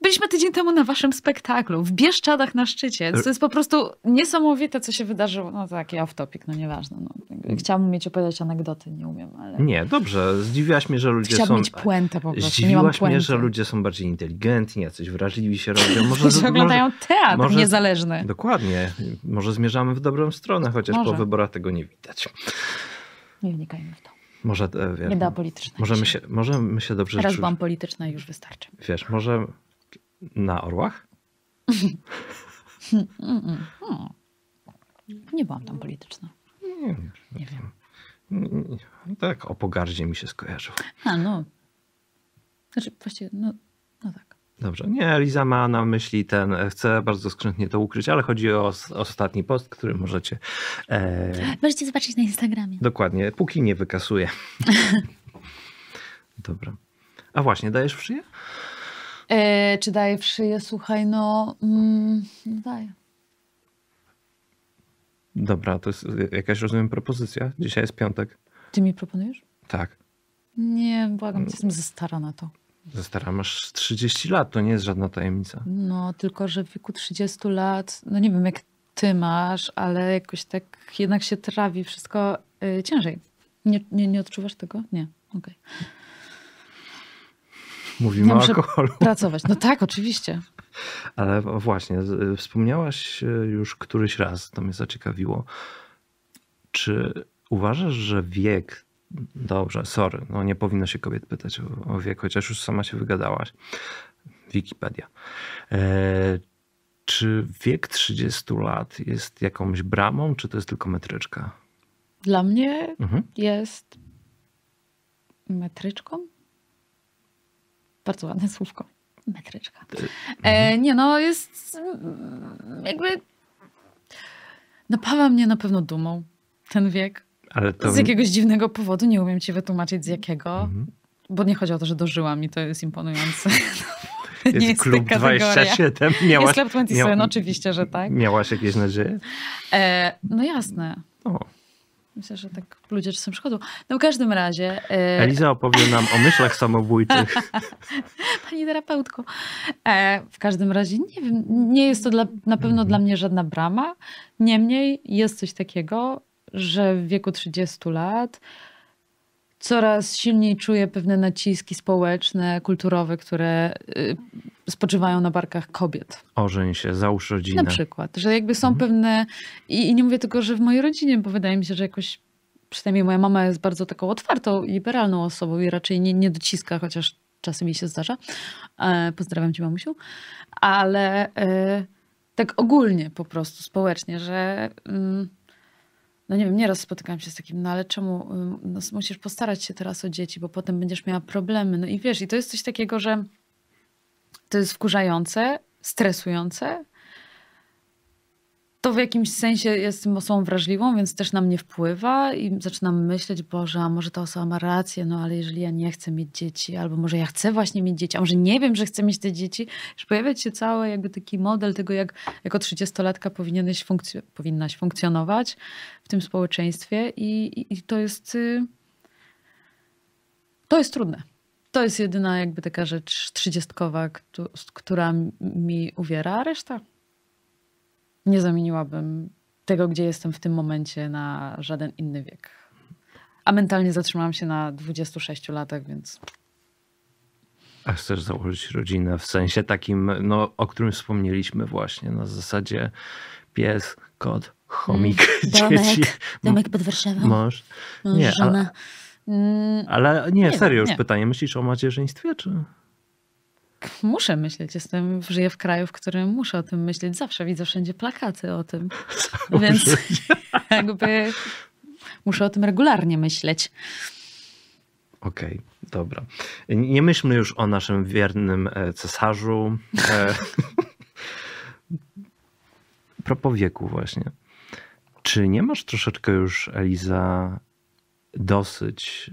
Byliśmy tydzień temu na waszym spektaklu, w Bieszczadach na szczycie. To jest po prostu niesamowite, co się wydarzyło. No taki off-topic, no nieważne. No. Chciałam umieć opowiadać anegdoty, nie umiem, ale... Nie, dobrze. Zdziwiłaś mnie, że ludzie Chciałabym są... mieć puentę po prostu, Zdziwiłaś mnie, że ludzie są bardziej inteligentni, jacyś wrażliwi się robią. Może, że oglądają teatr może, niezależny. Dokładnie. Może zmierzamy w dobrą stronę, chociaż może. po wyborach tego nie widać. Nie wnikajmy w to. Może, e, wiesz, nie da politycznej. Możemy się, możemy się dobrze Teraz byłam polityczna i już wystarczy. Wiesz, może na orłach? Nie byłam tam polityczna. Nie, Nie wiem. nie, nie, tak o pogardzie mi się skojarzył. A, no. Znaczy, właściwie, no, no tak. Dobrze. Nie, Eliza ma na myśli ten, e, chcę bardzo skrzętnie to ukryć, ale chodzi o ostatni post, który możecie e, Możecie zobaczyć na Instagramie. dokładnie, póki nie wykasuje. Dobra. A właśnie, dajesz w szyję? E, czy daję w szyję? Słuchaj, no, mm, no daję. Dobra, to jest e, jakaś, rozumiem, propozycja. Dzisiaj jest piątek. Ty mi proponujesz? Tak. Nie, błagam, jestem za stara na to. Zastara, masz 30 lat, to nie jest żadna tajemnica. No, tylko że w wieku 30 lat, no nie wiem jak ty masz, ale jakoś tak jednak się trawi wszystko y, ciężej. Nie, nie, nie odczuwasz tego? Nie, okej. Mówimy Ja o alkoholu. Pracować. No tak, oczywiście. Ale właśnie, wspomniałaś e, już któryś raz, to mnie zaciekawiło. Czy uważasz, że wiek, dobrze, sorry, no nie powinno się kobiet pytać o, o wiek, chociaż już sama się wygadałaś. Wikipedia. E, czy wiek 30 lat jest jakąś bramą, czy to jest tylko metryczka? Dla mnie Mhm. jest metryczką. Bardzo ładne słówko. Metryczka. E, nie no, jest mm, jakby napawa mnie na pewno dumą ten wiek. Ale to... Z jakiegoś dziwnego powodu, nie umiem ci wytłumaczyć z jakiego, Mhm. bo nie chodzi o to, że dożyłam i to jest imponujące. Jest, nie jest klub ta kategoria. 27, Jest miałaś, Club 27, miał- oczywiście, że tak. miałaś jakieś nadzieje? E, no jasne. O. Myślę, że tak ludzie czasem przychodzą. No w każdym razie, e, Eliza opowie nam o myślach samobójczych. pani terapeutko, e, w każdym razie nie wiem, nie jest to dla, na pewno Mhm. dla mnie żadna brama. Niemniej jest coś takiego, że w wieku 30 lat coraz silniej czuję pewne naciski społeczne, kulturowe, które y, spoczywają na barkach kobiet. Ożeń się, załóż rodzinę. Na przykład, że jakby są Mhm. pewne, i, i nie mówię tylko, że w mojej rodzinie, bo wydaje mi się, że jakoś, przynajmniej moja mama jest bardzo taką otwartą, liberalną osobą i raczej nie, nie dociska, chociaż czasem jej się zdarza. E, pozdrawiam cię, mamusiu. Ale e, tak ogólnie po prostu, społecznie, że mm, no nie wiem, nieraz spotykam się z takim, no ale czemu, no, musisz postarać się teraz o dzieci, bo potem będziesz miała problemy. No i wiesz, i to jest coś takiego, że to jest wkurzające, stresujące. To w jakimś sensie jestem osobą wrażliwą, więc też na mnie wpływa i zaczynam myśleć, Boże, a może ta osoba ma rację, no ale jeżeli ja nie chcę mieć dzieci, albo może ja chcę właśnie mieć dzieci, a może nie wiem, że chcę mieć te dzieci, już pojawia się cały jakby taki model tego, jak jako 30-latka powinieneś powinnaś funkcjonować w tym społeczeństwie i, i, i to jest y, to jest trudne. To jest jedyna jakby taka rzecz trzydziestkowa, któ- która mi uwiera, a reszta nie zamieniłabym tego, gdzie jestem w tym momencie na żaden inny wiek. A mentalnie zatrzymałam się na 26 latach, więc A chcesz założyć rodzinę w sensie takim, no, o którym wspomnieliśmy właśnie, na zasadzie pies, kot, chomik, Domek, dzieci, domek pod Warszawą, mąż. Nie, ale, żona. Mm, ale nie, Nie, serio już nie. pytanie, myślisz o macierzyństwie, czy? Muszę myśleć, jestem, żyję w kraju, w którym muszę o tym myśleć. Zawsze widzę wszędzie plakaty o tym. Więc jakby muszę o tym regularnie myśleć. Okej, dobra. Nie myślmy już o naszym wiernym e, cesarzu. E, propos wieku właśnie. Czy nie masz troszeczkę już, Eliza, dosyć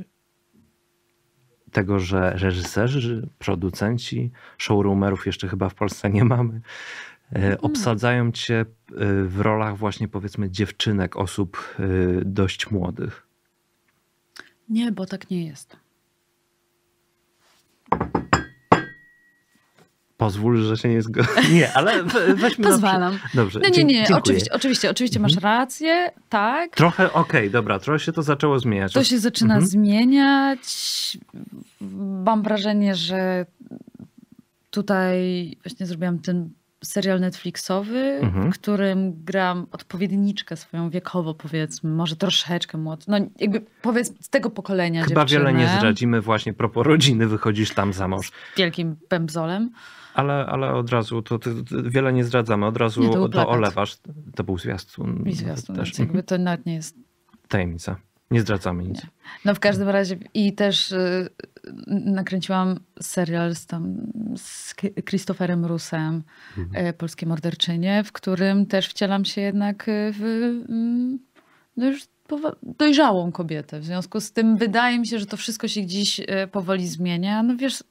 tego, że reżyserzy, producenci, showroomerów jeszcze chyba w Polsce nie mamy, e, obsadzają cię e, w rolach właśnie powiedzmy dziewczynek, osób e, dość młodych? Nie, bo tak nie jest. Pozwól, że się nie zgodzę. Nie, ale we- weźmy Pozwalam. Dobrze. No nie, nie, dziękuję. oczywiście, oczywiście, oczywiście masz rację, tak. Trochę, okej, dobra, trochę się to zaczęło zmieniać. To się zaczyna Mhm. zmieniać. Mam wrażenie, że tutaj właśnie zrobiłam ten serial Netflixowy, Mhm. w którym gram odpowiedniczkę swoją wiekowo, powiedzmy, może troszeczkę młodszą. No jakby powiedz z tego pokolenia Chyba wiele nie zdradzimy właśnie propos rodziny, wychodzisz tam za mąż. Wielkim pębzolem. Ale, ale od razu, to, to, to wiele nie zdradzamy, od razu Nie, to to olewasz. To był zwiastun. I zwiastun, też. jakby to nawet nie jest Tajemnica. Nie zdradzamy nic. Nie. No w każdym razie i też y, nakręciłam serial z, tam, z Christopherem Rusem, mhm. y, Polskie Morderczynie, w którym też wcielam się jednak w y, no już dojrzałą kobietę. W związku z tym wydaje mi się, że to wszystko się gdzieś e, powoli zmienia. No wiesz,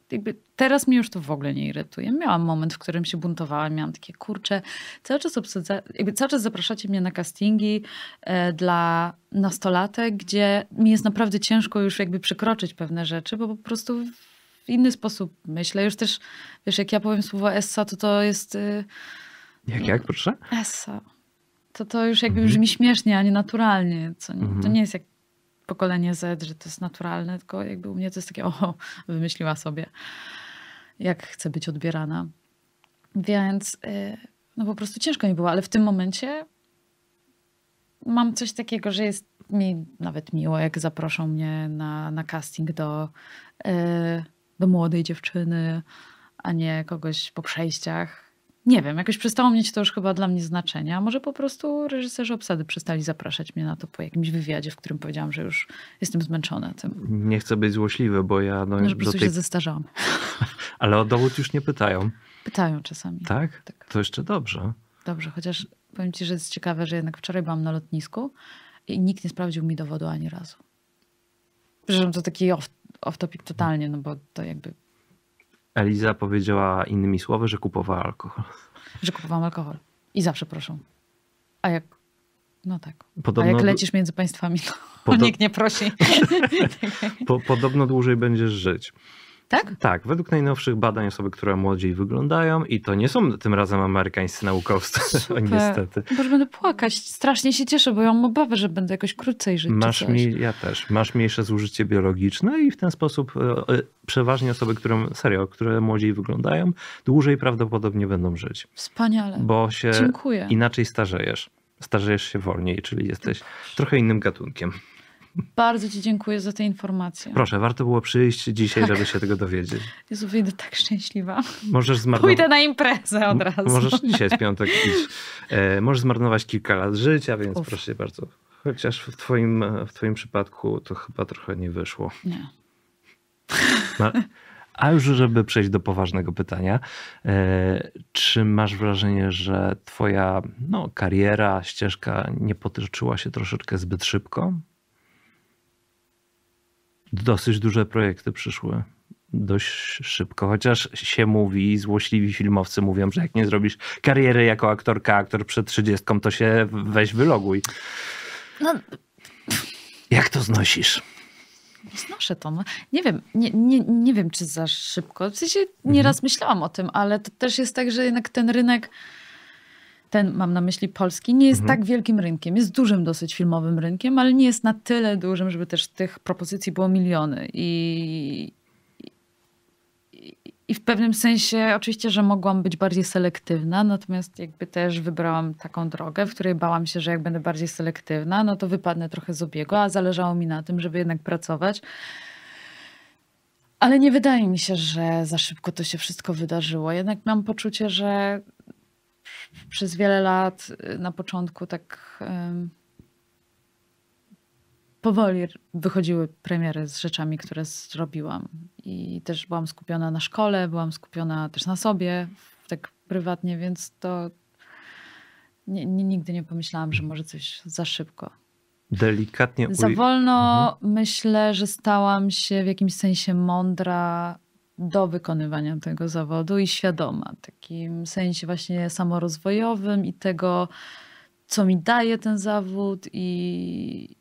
teraz mnie już to w ogóle nie irytuje. Miałam moment, w którym się buntowałam. Miałam takie, kurcze, cały czas, obsadza, jakby cały czas zapraszacie mnie na castingi e, dla nastolatek, gdzie mi jest naprawdę ciężko już jakby przekroczyć pewne rzeczy, bo po prostu w inny sposób myślę. Już też, wiesz, jak ja powiem słowo essa, to to jest... E, jak, jak, proszę? Essa to to już jakby mhm. brzmi śmiesznie, a nie naturalnie. Co, mhm. To nie jest jak pokolenie Z, że to jest naturalne, tylko jakby u mnie to jest takie, o, wymyśliła sobie, jak chce być odbierana. Więc y, no po prostu ciężko mi było, ale w tym momencie mam coś takiego, że jest mi nawet miło, jak zaproszą mnie na, na casting do, y, do młodej dziewczyny, a nie kogoś po przejściach nie wiem, jakoś przestało mieć to już chyba dla mnie znaczenia. Może po prostu reżyserzy obsady przestali zapraszać mnie na to po jakimś wywiadzie, w którym powiedziałam, że już jestem zmęczona tym. Nie chcę być złośliwy, bo ja... No, no że po prostu tej... się zestarzałam. Ale o dowód już nie pytają. Pytają czasami. Tak? tak? To jeszcze dobrze. Dobrze, chociaż powiem ci, że jest ciekawe, że jednak wczoraj byłam na lotnisku i nikt nie sprawdził mi dowodu ani razu. Przepraszam, to taki off, off topic totalnie, no bo to jakby Eliza powiedziała innymi słowy, że kupowała alkohol. Że kupowałam alkohol. I zawsze proszę. A jak. No tak. Podobno... A jak lecisz między państwami, to Podob... nikt nie prosi. po, podobno dłużej będziesz żyć. Tak? Tak. Według najnowszych badań osoby, które młodziej wyglądają i to nie są tym razem amerykańscy naukowcy, niestety. Boże, będę płakać. Strasznie się cieszę, bo ja mam obawę, że będę jakoś krócej żyć. Masz mi, ja też. Masz mniejsze zużycie biologiczne i w ten sposób e, e, przeważnie osoby, które, serio, które młodziej wyglądają, dłużej prawdopodobnie będą żyć. Wspaniale. Bo się Dziękuję. inaczej starzejesz. Starzejesz się wolniej, czyli jesteś trochę innym gatunkiem. Bardzo Ci dziękuję za te informacje. Proszę, warto było przyjść dzisiaj, tak. żeby się tego dowiedzieć. Jezu, wyjdę tak szczęśliwa. Możesz zmarnować... Pójdę na imprezę od razu. Możesz dzisiaj z piątek iść. E, możesz zmarnować kilka lat życia, więc Uf. proszę bardzo. Chociaż w twoim, w twoim przypadku to chyba trochę nie wyszło. Nie. A już, żeby przejść do poważnego pytania, e, czy masz wrażenie, że twoja no, kariera, ścieżka nie potyczyła się troszeczkę zbyt szybko? Dosyć duże projekty przyszły dość szybko, chociaż się mówi, złośliwi filmowcy mówią, że jak nie zrobisz kariery jako aktorka, aktor przed trzydziestką, to się weź wyloguj. No. Jak to znosisz? Znoszę to. No. Nie wiem, nie, nie, nie wiem, czy za szybko. W sensie nieraz mhm. myślałam o tym, ale to też jest tak, że jednak ten rynek ten mam na myśli polski, nie jest mhm. tak wielkim rynkiem. Jest dużym dosyć filmowym rynkiem, ale nie jest na tyle dużym, żeby też tych propozycji było miliony. I, i, i w pewnym sensie oczywiście, że mogłam być bardziej selektywna, natomiast jakby też wybrałam taką drogę, w której bałam się, że jak będę bardziej selektywna, no to wypadnę trochę z obiegu, a zależało mi na tym, żeby jednak pracować. Ale nie wydaje mi się, że za szybko to się wszystko wydarzyło. Jednak mam poczucie, że przez wiele lat y, na początku tak powoli wychodziły premiery z rzeczami, które zrobiłam. I też byłam skupiona na szkole, byłam skupiona też na sobie, tak prywatnie, więc to nie, nie, nigdy nie pomyślałam, że może coś za szybko. Delikatnie. Za wolno mhm. myślę, że stałam się w jakimś sensie mądra do wykonywania tego zawodu i świadoma, w takim sensie właśnie samorozwojowym i tego, co mi daje ten zawód i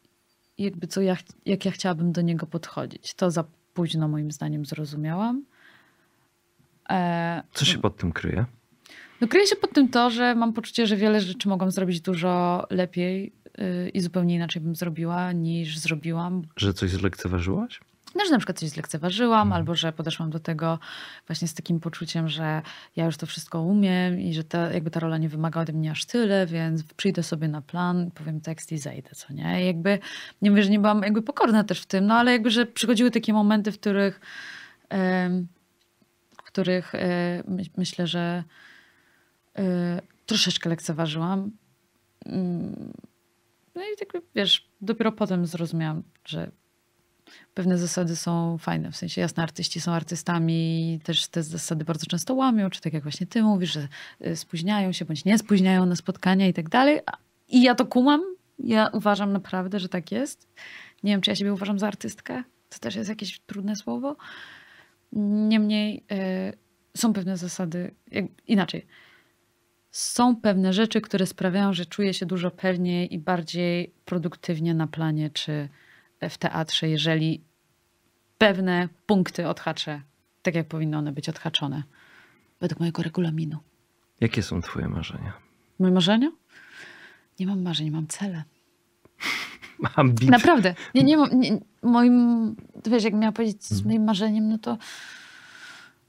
jakby co ja, jak ja chciałabym do niego podchodzić. To za późno moim zdaniem zrozumiałam. E, co się pod tym kryje? No kryje się pod tym to, że mam poczucie, że wiele rzeczy mogłam zrobić dużo lepiej yy, i zupełnie inaczej bym zrobiła niż zrobiłam. Że coś zlekceważyłaś? No, że na przykład coś zlekceważyłam, mhm. albo że podeszłam do tego właśnie z takim poczuciem, że ja już to wszystko umiem i że ta, jakby ta rola nie wymaga ode mnie aż tyle, więc przyjdę sobie na plan, powiem tekst i zejdę, co nie? I jakby, nie mówię, że nie byłam jakby pokorna też w tym, no ale jakby, że przychodziły takie momenty, w których, w których e, myślę, że e, troszeczkę lekceważyłam. Mm, No i tak wiesz, dopiero potem zrozumiałam, że pewne zasady są fajne. W sensie jasne, artyści są artystami i też te zasady bardzo często łamią, czy tak jak właśnie ty mówisz, że y, spóźniają się bądź nie spóźniają na spotkania i tak dalej. I ja to kumam. Ja uważam naprawdę, że tak jest. Nie wiem, czy ja siebie uważam za artystkę. To też jest jakieś trudne słowo. Niemniej y, są pewne zasady, jak, inaczej. Są pewne rzeczy, które sprawiają, że czuję się dużo pewniej i bardziej produktywnie na planie czy w teatrze, jeżeli pewne punkty odhaczę tak, jak powinny one być odhaczone, według mojego regulaminu. Jakie są Twoje marzenia? Moje marzenia? Nie mam marzeń, mam cele. Ambicje. Naprawdę. Nie, nie mam. Nie, moim, wiesz, jak miała powiedzieć, z moim marzeniem, no to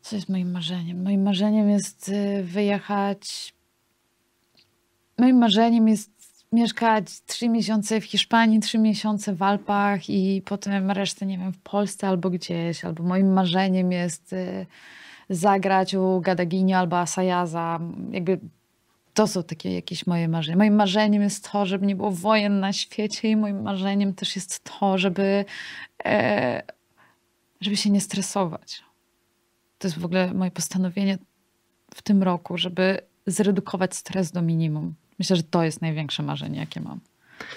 co jest moim marzeniem? Moim marzeniem jest y, wyjechać. Moim marzeniem jest mieszkać trzy miesiące w Hiszpanii, trzy miesiące w Alpach i potem resztę, nie wiem, w Polsce albo gdzieś. Albo moim marzeniem jest y, zagrać u Gadaginio albo Asayaza. Jakby to są takie jakieś moje marzenia. Moim marzeniem jest to, żeby nie było wojen na świecie i moim marzeniem też jest to, żeby, e, żeby się nie stresować. To jest w ogóle moje postanowienie w tym roku, żeby zredukować stres do minimum. Myślę, że to jest największe marzenie, jakie mam.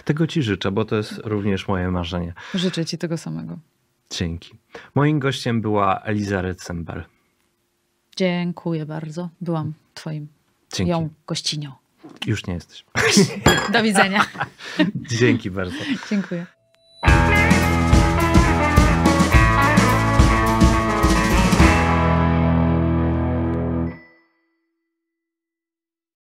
Tego Ci życzę, bo to jest również moje marzenie. Życzę Ci tego samego. Dzięki. Moim gościem była Eliza Retzembel. Dziękuję bardzo. Byłam Twoim Dzięki. ją gościnią. Już nie jesteś. Do widzenia. Dzięki bardzo. Dziękuję.